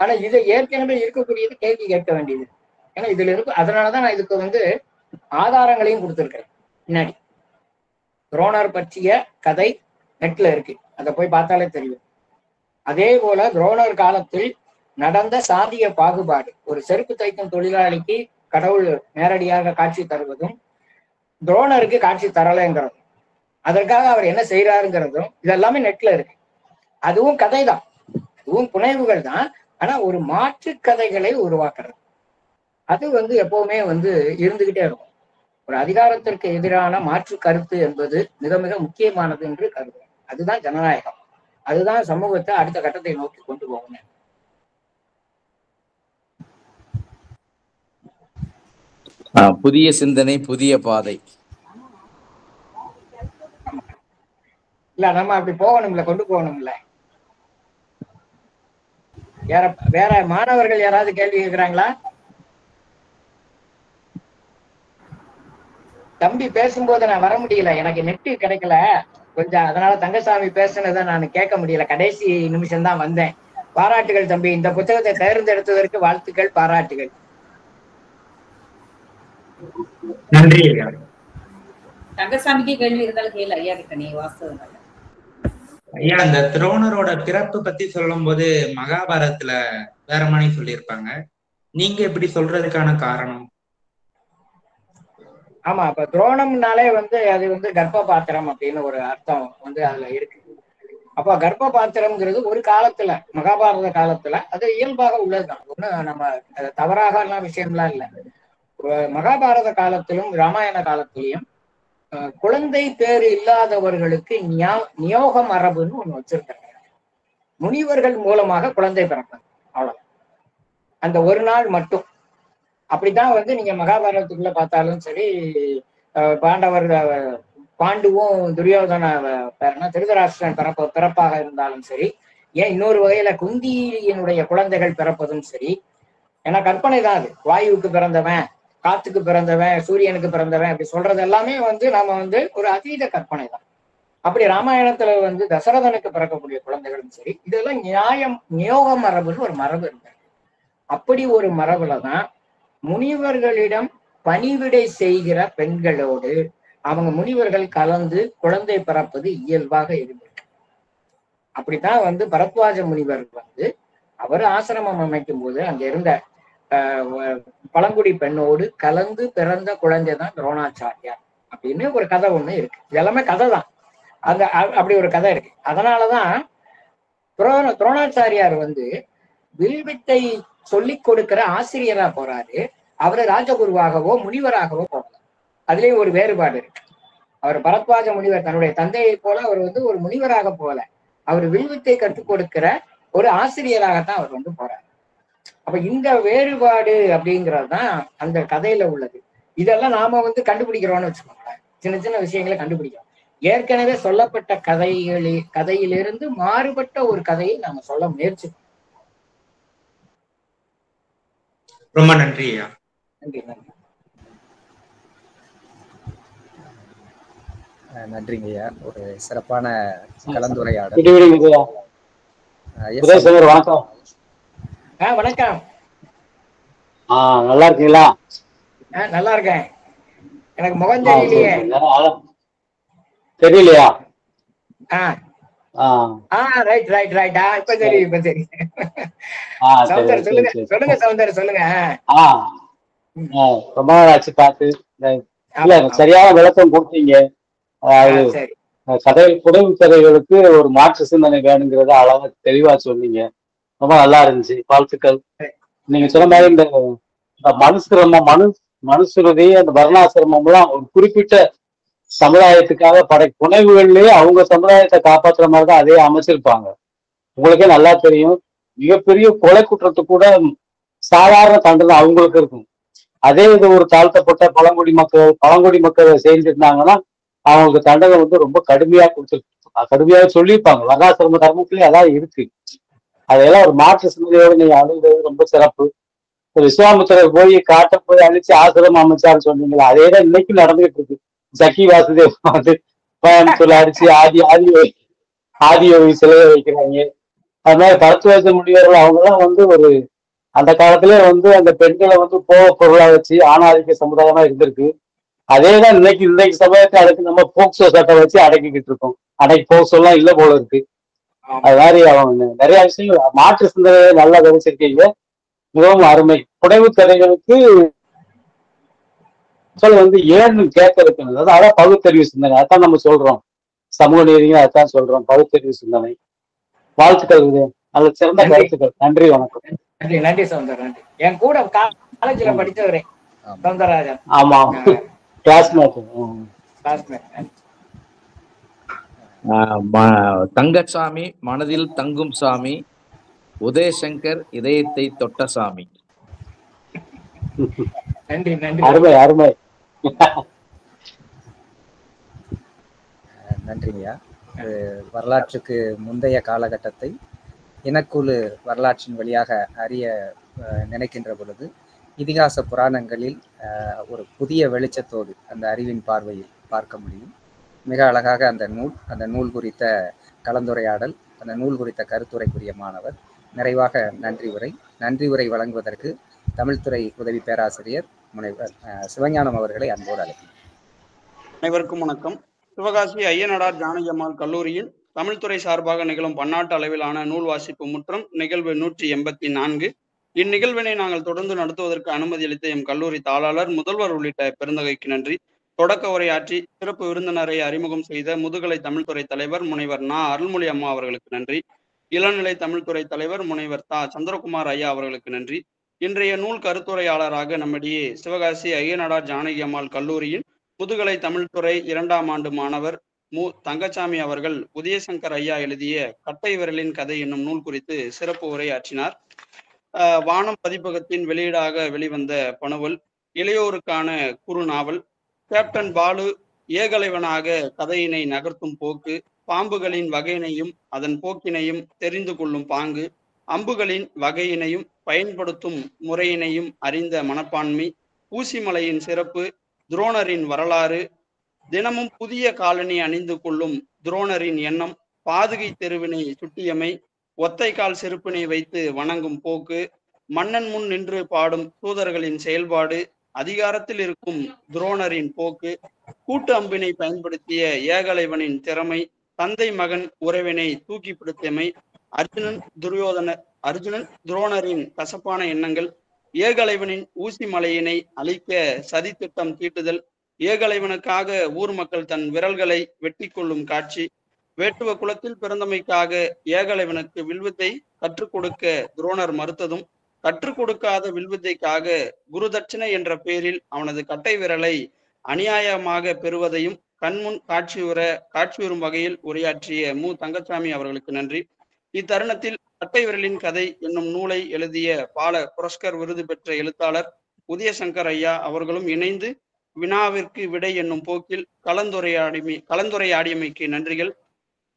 ஆனா இதை ஏற்கனவே இருக்கக்கூடியது கேள்வி கேட்க வேண்டியது. ஏன்னா இதுல இருக்கு அதனாலதான் நான் இதுக்கு வந்து ஆதாரங்களையும் கொடுத்துருக்கேன் பின்னாடி. துரோணர் பற்றிய கதை நெட்ல இருக்கு. அதை போய் பார்த்தாலே தெரியும். அதே போல துரோணர் காலத்தில் நடந்த சாதிய பாகுபாடு ஒரு செருப்பு தைக்கும் தொழிலாளிக்கு கடவுள் நேரடியாக காட்சி தருவதும் துரோணருக்கு காட்சி தரலைங்கிறதும் அதற்காக அவர் என்ன செய்யறாருங்கிறதும் இதெல்லாமே நெட்ல இருக்கு. அதுவும் கதை தான் அதுவும் புனைவுகள் தான். ஆனா ஒரு மாற்று கதைகளை உருவாக்குறது. அது வந்து எப்பவுமே வந்து இருந்துகிட்டே இருக்கும். ஒரு அதிகாரத்திற்கு எதிரான மாற்று கருத்து என்பது மிக மிக முக்கியமானது என்று கருதுறேன் அதுதான் ஜனநாயகம். அதுதான் சமூகத்தை அடுத்த கட்டத்தை நோக்கி கொண்டு போகணும் புதிய சிந்தனை புதிய பாதை. இல்ல நம்ம அப்படி போகணும்ல கொண்டு போகணும்ல. வேற வேற மாணவர்கள் யாராவது கேள்வி கேட்கிறாங்களா தம்பி பேசும்போது நான் வர முடியல எனக்கு நெட்டு கிடைக்கல. கொஞ்சம் அதனால தங்கசாமி பேசுனதை நான் கேட்க முடியல. கடைசி நிமிஷம் தான் வந்தேன். பாராட்டுகள் தம்பி. இந்த புத்தகத்தை தேர்ந்தெடுத்ததற்கு வாழ்த்துக்கள் பாராட்டுகள். நன்றி. தங்கசாமிக்கு கேள்வி இருந்தாலும் கேளு. ஐயா கிட்ட நீ வாஸ்தவனால ஐயா அந்த துரோணரோட பிறப்பு பத்தி சொல்லும் போது மகாபாரதத்துல வேற மாதிரி சொல்லியிருப்பாங்க. நீங்க இப்படி சொல்றதுக்கான காரணம்? ஆமா இப்ப துரோணம்னாலே வந்து அது வந்து கர்ப்ப பாத்திரம் அப்படின்னு ஒரு அர்த்தம் வந்து அதுல இருக்கு. அப்ப கர்ப்ப பாத்திரம்ங்கிறது ஒரு காலத்துல மகாபாரத காலத்துல அது இயல்பாக உள்ளதுதான். ஒண்ணு நம்ம தவறாக எல்லாம் விஷயம்லாம் இல்லை. மகாபாரத காலத்திலும் ராமாயண காலத்திலையும் குழந்தை பேர் இல்லாதவர்களுக்கு நியா- நியோக மரபுன்னு ஒண்ணு வச்சிருக்காங்க. முனிவர்கள் மூலமாக குழந்தை பிறப்பாங்க அவ்வளவு அந்த ஒரு நாள் மட்டும். அப்படித்தான் வந்து நீங்க மகாபாரதத்துக்குள்ள பார்த்தாலும் சரி பாண்டவர் பாண்டுவும் துரியோதன பேரனா திருதராஷ்டிரன் பிறப்ப பிறப்பாக இருந்தாலும் சரி ஏன் இன்னொரு வகையில குந்தியினுடைய குழந்தைகள் பிறப்பதும் சரி ஏன்னா கற்பனை தான் அது. வாயுவுக்கு பிறந்தவன் காத்துக்கு பிறந்தவன் சூரியனுக்கு பிறந்தவன் அப்படி சொல்றது எல்லாமே வந்து நாம வந்து ஒரு அதீத கற்பனை தான். அப்படி ராமாயணத்துல வந்து தசரதனுக்கு பிறக்கக்கூடிய குழந்தைகளும் சரி இதெல்லாம் நியாயம் நியோக மரபுன்னு ஒரு மரபு இருந்தது அப்படி ஒரு மரபுல தான் முனிவர்களிடம் பணிவிடை செய்கிற பெண்களோடு அவங்க முனிவர்கள் கலந்து குழந்தை பிறப்பது இயல்பாக இருந்திருக்கு. அப்படித்தான் வந்து பரத்வாஜ முனிவர் வந்து அவர் ஆசிரமம் அமைக்கும் போது அங்க இருந்த பழங்குடி பெண்ணோடு கலந்து பிறந்த குழந்தை தான் துரோணாச்சாரியார் அப்படின்னு ஒரு கதை ஒண்ணு இருக்கு. இது எல்லாமே கதை தான் அந்த அ- அப்படி ஒரு கதை இருக்கு. அதனாலதான் துரோண துரோணாச்சாரியார் வந்து வில்வித்தை சொல்லிக் கொடுக்கிற ஆசிரியரா போறாரு. அவரை ராஜகுருவாகவோ முனிவராகவோ போகல அதுலயும் ஒரு வேறுபாடு இருக்கு. அவர் பரத்வாஜ முனிவர் தன்னுடைய தந்தையை போல அவர் வந்து ஒரு முனிவராக போல அவர் வில்வித்தை கற்றுக் கொடுக்கிற ஒரு ஆசிரியராகத்தான் அவர் வந்து போறார். அப்ப இந்த வேறுபாடு அப்படிங்கிறது தான் அந்த கதையில உள்ளது. இதெல்லாம் நாம வந்து கண்டுபிடிக்கிறோம்னு வச்சுக்கோங்களேன். சின்ன சின்ன விஷயங்களை கண்டுபிடிக்கிறோம். ஏற்கனவே சொல்லப்பட்ட கதைகளில் கதையிலிருந்து மாறுபட்ட ஒரு கதையை நாம சொல்ல முயற்சிக்கணும் ரொம்ப நன்றி ஐயா. நன்றி நன்றிங்க ஐயா. ஒரு சிறப்பான கலந்துரையாடல். வணக்கம். ஆ வணக்கம். ஆ நல்லா இருக்கீங்களா? ஆ நல்லா இருக்கேன். எனக்கு முகம் தெரியலையே. தெரியலையா? ஆ. ரைட் ரைட் ரைட் இப்ப சரி சொல்லுங்க சொல்லுங்க சௌந்தர் சொல்லுங்க. ரொம்ப நாள் ஆச்சு பார்த்து. சரியான விளக்கம் கொடுத்தீங்க. கதை புடவு கதைகளுக்கு ஒரு மாற்று சிந்தனை வேணுங்கிறத அழகா தெளிவா சொன்னீங்க. ரொம்ப நல்லா இருந்துச்சு. வாழ்த்துக்கள். நீங்க சொன்ன மாதிரி இந்த இந்த மனுசிரமம் மனு மனுசுருதி அந்த வர்ணாசிரமம் எல்லாம் ஒரு குறிப்பிட்ட சமுதாயத்துக்காக படை புனைவுகள்லயே அவங்க சமுதாயத்தை காப்பாற்றுற மாதிரி தான் அதே அமைச்சிருப்பாங்க. உங்களுக்கே நல்லா தெரியும். மிகப்பெரிய கொலை குற்றத்துக்கு கூட சாதாரண தண்டனை அவங்களுக்கு இருக்கும். அதே இது ஒரு தாழ்த்தப்பட்ட பழங்குடி மக்கள் பழங்குடி மக்கள் செஞ்சிருந்தாங்கன்னா அவங்களுக்கு தண்டனை வந்து ரொம்ப கடுமையா கொடுத்துருக்கு கடுமையாக சொல்லியிருப்பாங்க. வர்ணாசிரம தர்மத்திலேயே அதான் இருக்கு. அதையெல்லாம் ஒரு மாற்று சிந்தனையோடு நீங்க அணுகிறது ரொம்ப சிறப்பு. இப்ப விஸ்வாமித்திரர் போய் காட்ட போய் அழிச்சு ஆசிரமம் அமைச்சாரு சொன்னீங்களா அதே தான் இன்னைக்கு நடந்துகிட்டு இருக்கு. சக்கி வாசுதேவ் வந்து கோயம்புத்தூர்ல அடிச்சு ஆதி ஆதி ஆதியோகி சிலையை வைக்கிறாங்க. அது மாதிரி பரத்துவாச முனிவர்கள் அவங்க எல்லாம் வந்து ஒரு அந்த காலத்திலே வந்து அந்த பெண்களை வந்து போக பொருளா வச்சு ஆணாதிக்க சமுதாயமா இருந்திருக்கு. அதே தான் இன்னைக்கு இன்னைக்கு சமயத்தை அடக்கி நம்ம போக்சோ சட்டம் வச்சு அடக்கிக்கிட்டு இருக்கோம். அன்னைக்கு போக்சோ எல்லாம் இல்ல போல இருக்கு. அது மாதிரி அவங்க நிறைய விஷயங்கள் மாற்று சிந்தனையை நல்லா கவனிச்சிருக்கீங்க. மிகவும் அருமை. புனைவு கதைகளுக்கு மக்கள் வந்து ஏன்னு கேட்கறதுக்கு அதாவது அதான் பகுத்தறிவு சிந்தனை. அதான் நம்ம சொல்றோம். சமூக நீதிங்க அதான் சொல்றோம். பகுத்தறிவு சிந்தனை. வாழ்த்துக்கள் இது. நல்ல சிறந்த நன்றி. கருத்துக்கள். நன்றி வணக்கம். நன்றி நன்றி சௌந்தர் நன்றி. என் கூட காலேஜ்ல படிச்சவரே ஆமா. சௌந்தரராஜன் ஆமா. கிளாஸ்மேட் கிளாஸ்மேட் தங்கச்சாமி மனதில் தங்கும் சாமி உதயசங்கர் இதயத்தை தொட்ட சாமி. நன்றி நன்றி. அருமை அருமை. நன்றிங்கய்யா. இது வரலாற்றுக்கு முந்தைய காலகட்டத்தை இனக்குழு வரலாற்றின் வழியாக அறிய நினைக்கின்ற பொழுது இதிகாச புராணங்களில் ஒரு புதிய வெளிச்சத்தோடு அந்த அறிவின் பார்வையில் பார்க்க முடியும். மிக அழகாக அந்த நூல் அந்த நூல் குறித்த கலந்துரையாடல் அந்த நூல் குறித்த கருத்துரைக்குரிய மாணவர். நிறைவாக நன்றி உரை. நன்றி உரை வழங்குவதற்கு தமிழ்துறை உதவி பேராசிரியர் முனைவர் சிவஞானம் அவர்களை அன்போடு அழைக்கிறேன். அனைவருக்கும் வணக்கம். சிவகாசி ஐயனடார் ஜானகி அம்மாள் கல்லூரியில் தமிழ்துறை சார்பாக நிகழும் பன்னாட்டு அளவிலான நூல் வாசிப்பு முற்றம் நிகழ்வு நூற்றி எண்பத்தி நான்கு. இந்நிகழ்வினை நாங்கள் தொடர்ந்து நடத்துவதற்கு அனுமதி அளித்த எம் கல்லூரி தாளாளர் முதல்வர் உள்ளிட்ட பெருந்தகைக்கு நன்றி. தொடக்க உரையாற்றி சிறப்பு விருந்தினரை அறிமுகம் செய்த முதுகலை தமிழ்துறை தலைவர் முனைவர் நா. அருள்மொழி அம்மா அவர்களுக்கு நன்றி. இளநிலை தமிழ்துறை தலைவர் முனைவர் தா. சந்திரகுமார் ஐயா அவர்களுக்கு நன்றி. இன்றைய நூல் கருத்துரையாளராக நம்மிடையே சிவகாசி ஐயனடார் ஜானகி அம்மாள் கல்லூரியின் முதுகலை தமிழ்துறை இரண்டாம் ஆண்டு மாணவர் மு. தங்கச்சாமி அவர்கள் உதயசங்கர் ஐயா எழுதிய கட்டை விரலின் கதை என்னும் நூல் குறித்து சிறப்பு உரையாற்றினார். ஆஹ் வானம் பதிப்பகத்தின் வெளியீடாக வெளிவந்த பணுவல் இளையோருக்கான குறு நாவல் கேப்டன் பாலு ஏகலைவனாக கதையினை நகர்த்தும் போக்கு பாம்புகளின் வகையினையும் அதன் போக்கினையும் தெரிந்து கொள்ளும் பாங்கு அம்புகளின் வகையினையும் பயன்படுத்தும் முறையினையும் அறிந்த மனப்பான்மை ஊசிமலையின் சிறப்பு துரோணரின் வரலாறு தினமும் புதிய காலனி அணிந்து கொள்ளும் துரோணரின் எண்ணம் பாதுகை தெருவினை சுட்டியமை ஒத்தை கால் செருப்பினை வைத்து வணங்கும் போக்கு மன்னன் முன் நின்று பாடும் தூதர்களின் செயல்பாடு அதிகாரத்தில் இருக்கும் துரோணரின் போக்கு கூட்டு அம்பினை பயன்படுத்திய ஏகலைவனின் திறமை தந்தை மகன் உறவினை தூக்கி பிடித்தமை அர்ஜுனன் துரியோதன அர்ஜுனன் துரோணரின் கசப்பான எண்ணங்கள் ஏகலைவனின் ஊசி மலையினை அழிக்க சதி திட்டம் தீட்டுதல் ஏகலைவனுக்காக ஊர் மக்கள் தன் விரல்களை வெட்டி கொள்ளும் காட்சி வேட்டுவ குலத்தில் பிறந்தமைக்காக ஏகலைவனுக்கு வில்வித்தை கற்றுக் கொடுக்க துரோணர் மறுத்ததும் கற்றுக் கொடுக்காத வில்வித்தைக்காக குருதட்சணை என்ற பெயரில் அவனது கட்டை விரலை அநியாயமாக பெறுவதையும் கண்முன் காட்சியுற காட்சியுறும் வகையில் உரையாற்றிய மு. தங்கச்சாமி அவர்களுக்கு நன்றி. இத்தருணத்தில் அட்டை விரலின் கதை என்னும் நூலை எழுதிய பால புரஸ்கர் விருது பெற்ற எழுத்தாளர் உதயசங்கர் ஐயா அவர்களும் இணைந்து வினாவிற்கு விடை என்னும் போக்கில் கலந்துரையாடிமை கலந்துரையாடியமைக்கு நன்றிகள்.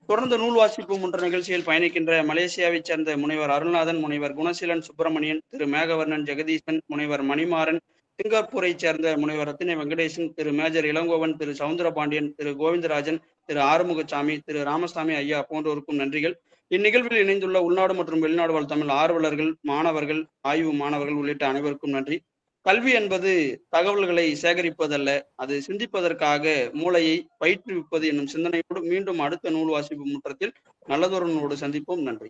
தொடர்ந்து நூல் வாசிப்பு முன்ற நிகழ்ச்சியில் பயணிக்கின்ற மலேசியாவைச் சேர்ந்த முனைவர் அருள்நாதன் முனைவர் குணசீலன் சுப்பிரமணியன் திரு மேகவர்ணன் ஜெகதீசன் முனைவர் மணிமாறன் சிங்கப்பூரைச் சேர்ந்த முனைவர் ரத்தினை வெங்கடேசன் திரு மேஜர் இளங்கோவன் திரு சவுந்தரபாண்டியன் திரு கோவிந்தராஜன் திரு ஆறுமுகசாமி திரு ராமசாமி ஐயா போன்றோருக்கும் நன்றிகள். இந்நிகழ்வில் இணைந்துள்ள உள்நாடு மற்றும் வெளிநாடு வாழ் தமிழ் ஆர்வலர்கள் மாணவர்கள் ஆய்வு மாணவர்கள் உள்ளிட்ட அனைவருக்கும் நன்றி. கல்வி என்பது தகவல்களை சேகரிப்பதல்ல அது சிந்திப்பதற்காக மூளையை பயிற்றுவிப்பது என்னும் சிந்தனையோடு மீண்டும் அடுத்த நூல் வாசிப்பு முற்றத்தில் நல்லதொரு நூலோடு சந்திப்போம். நன்றி.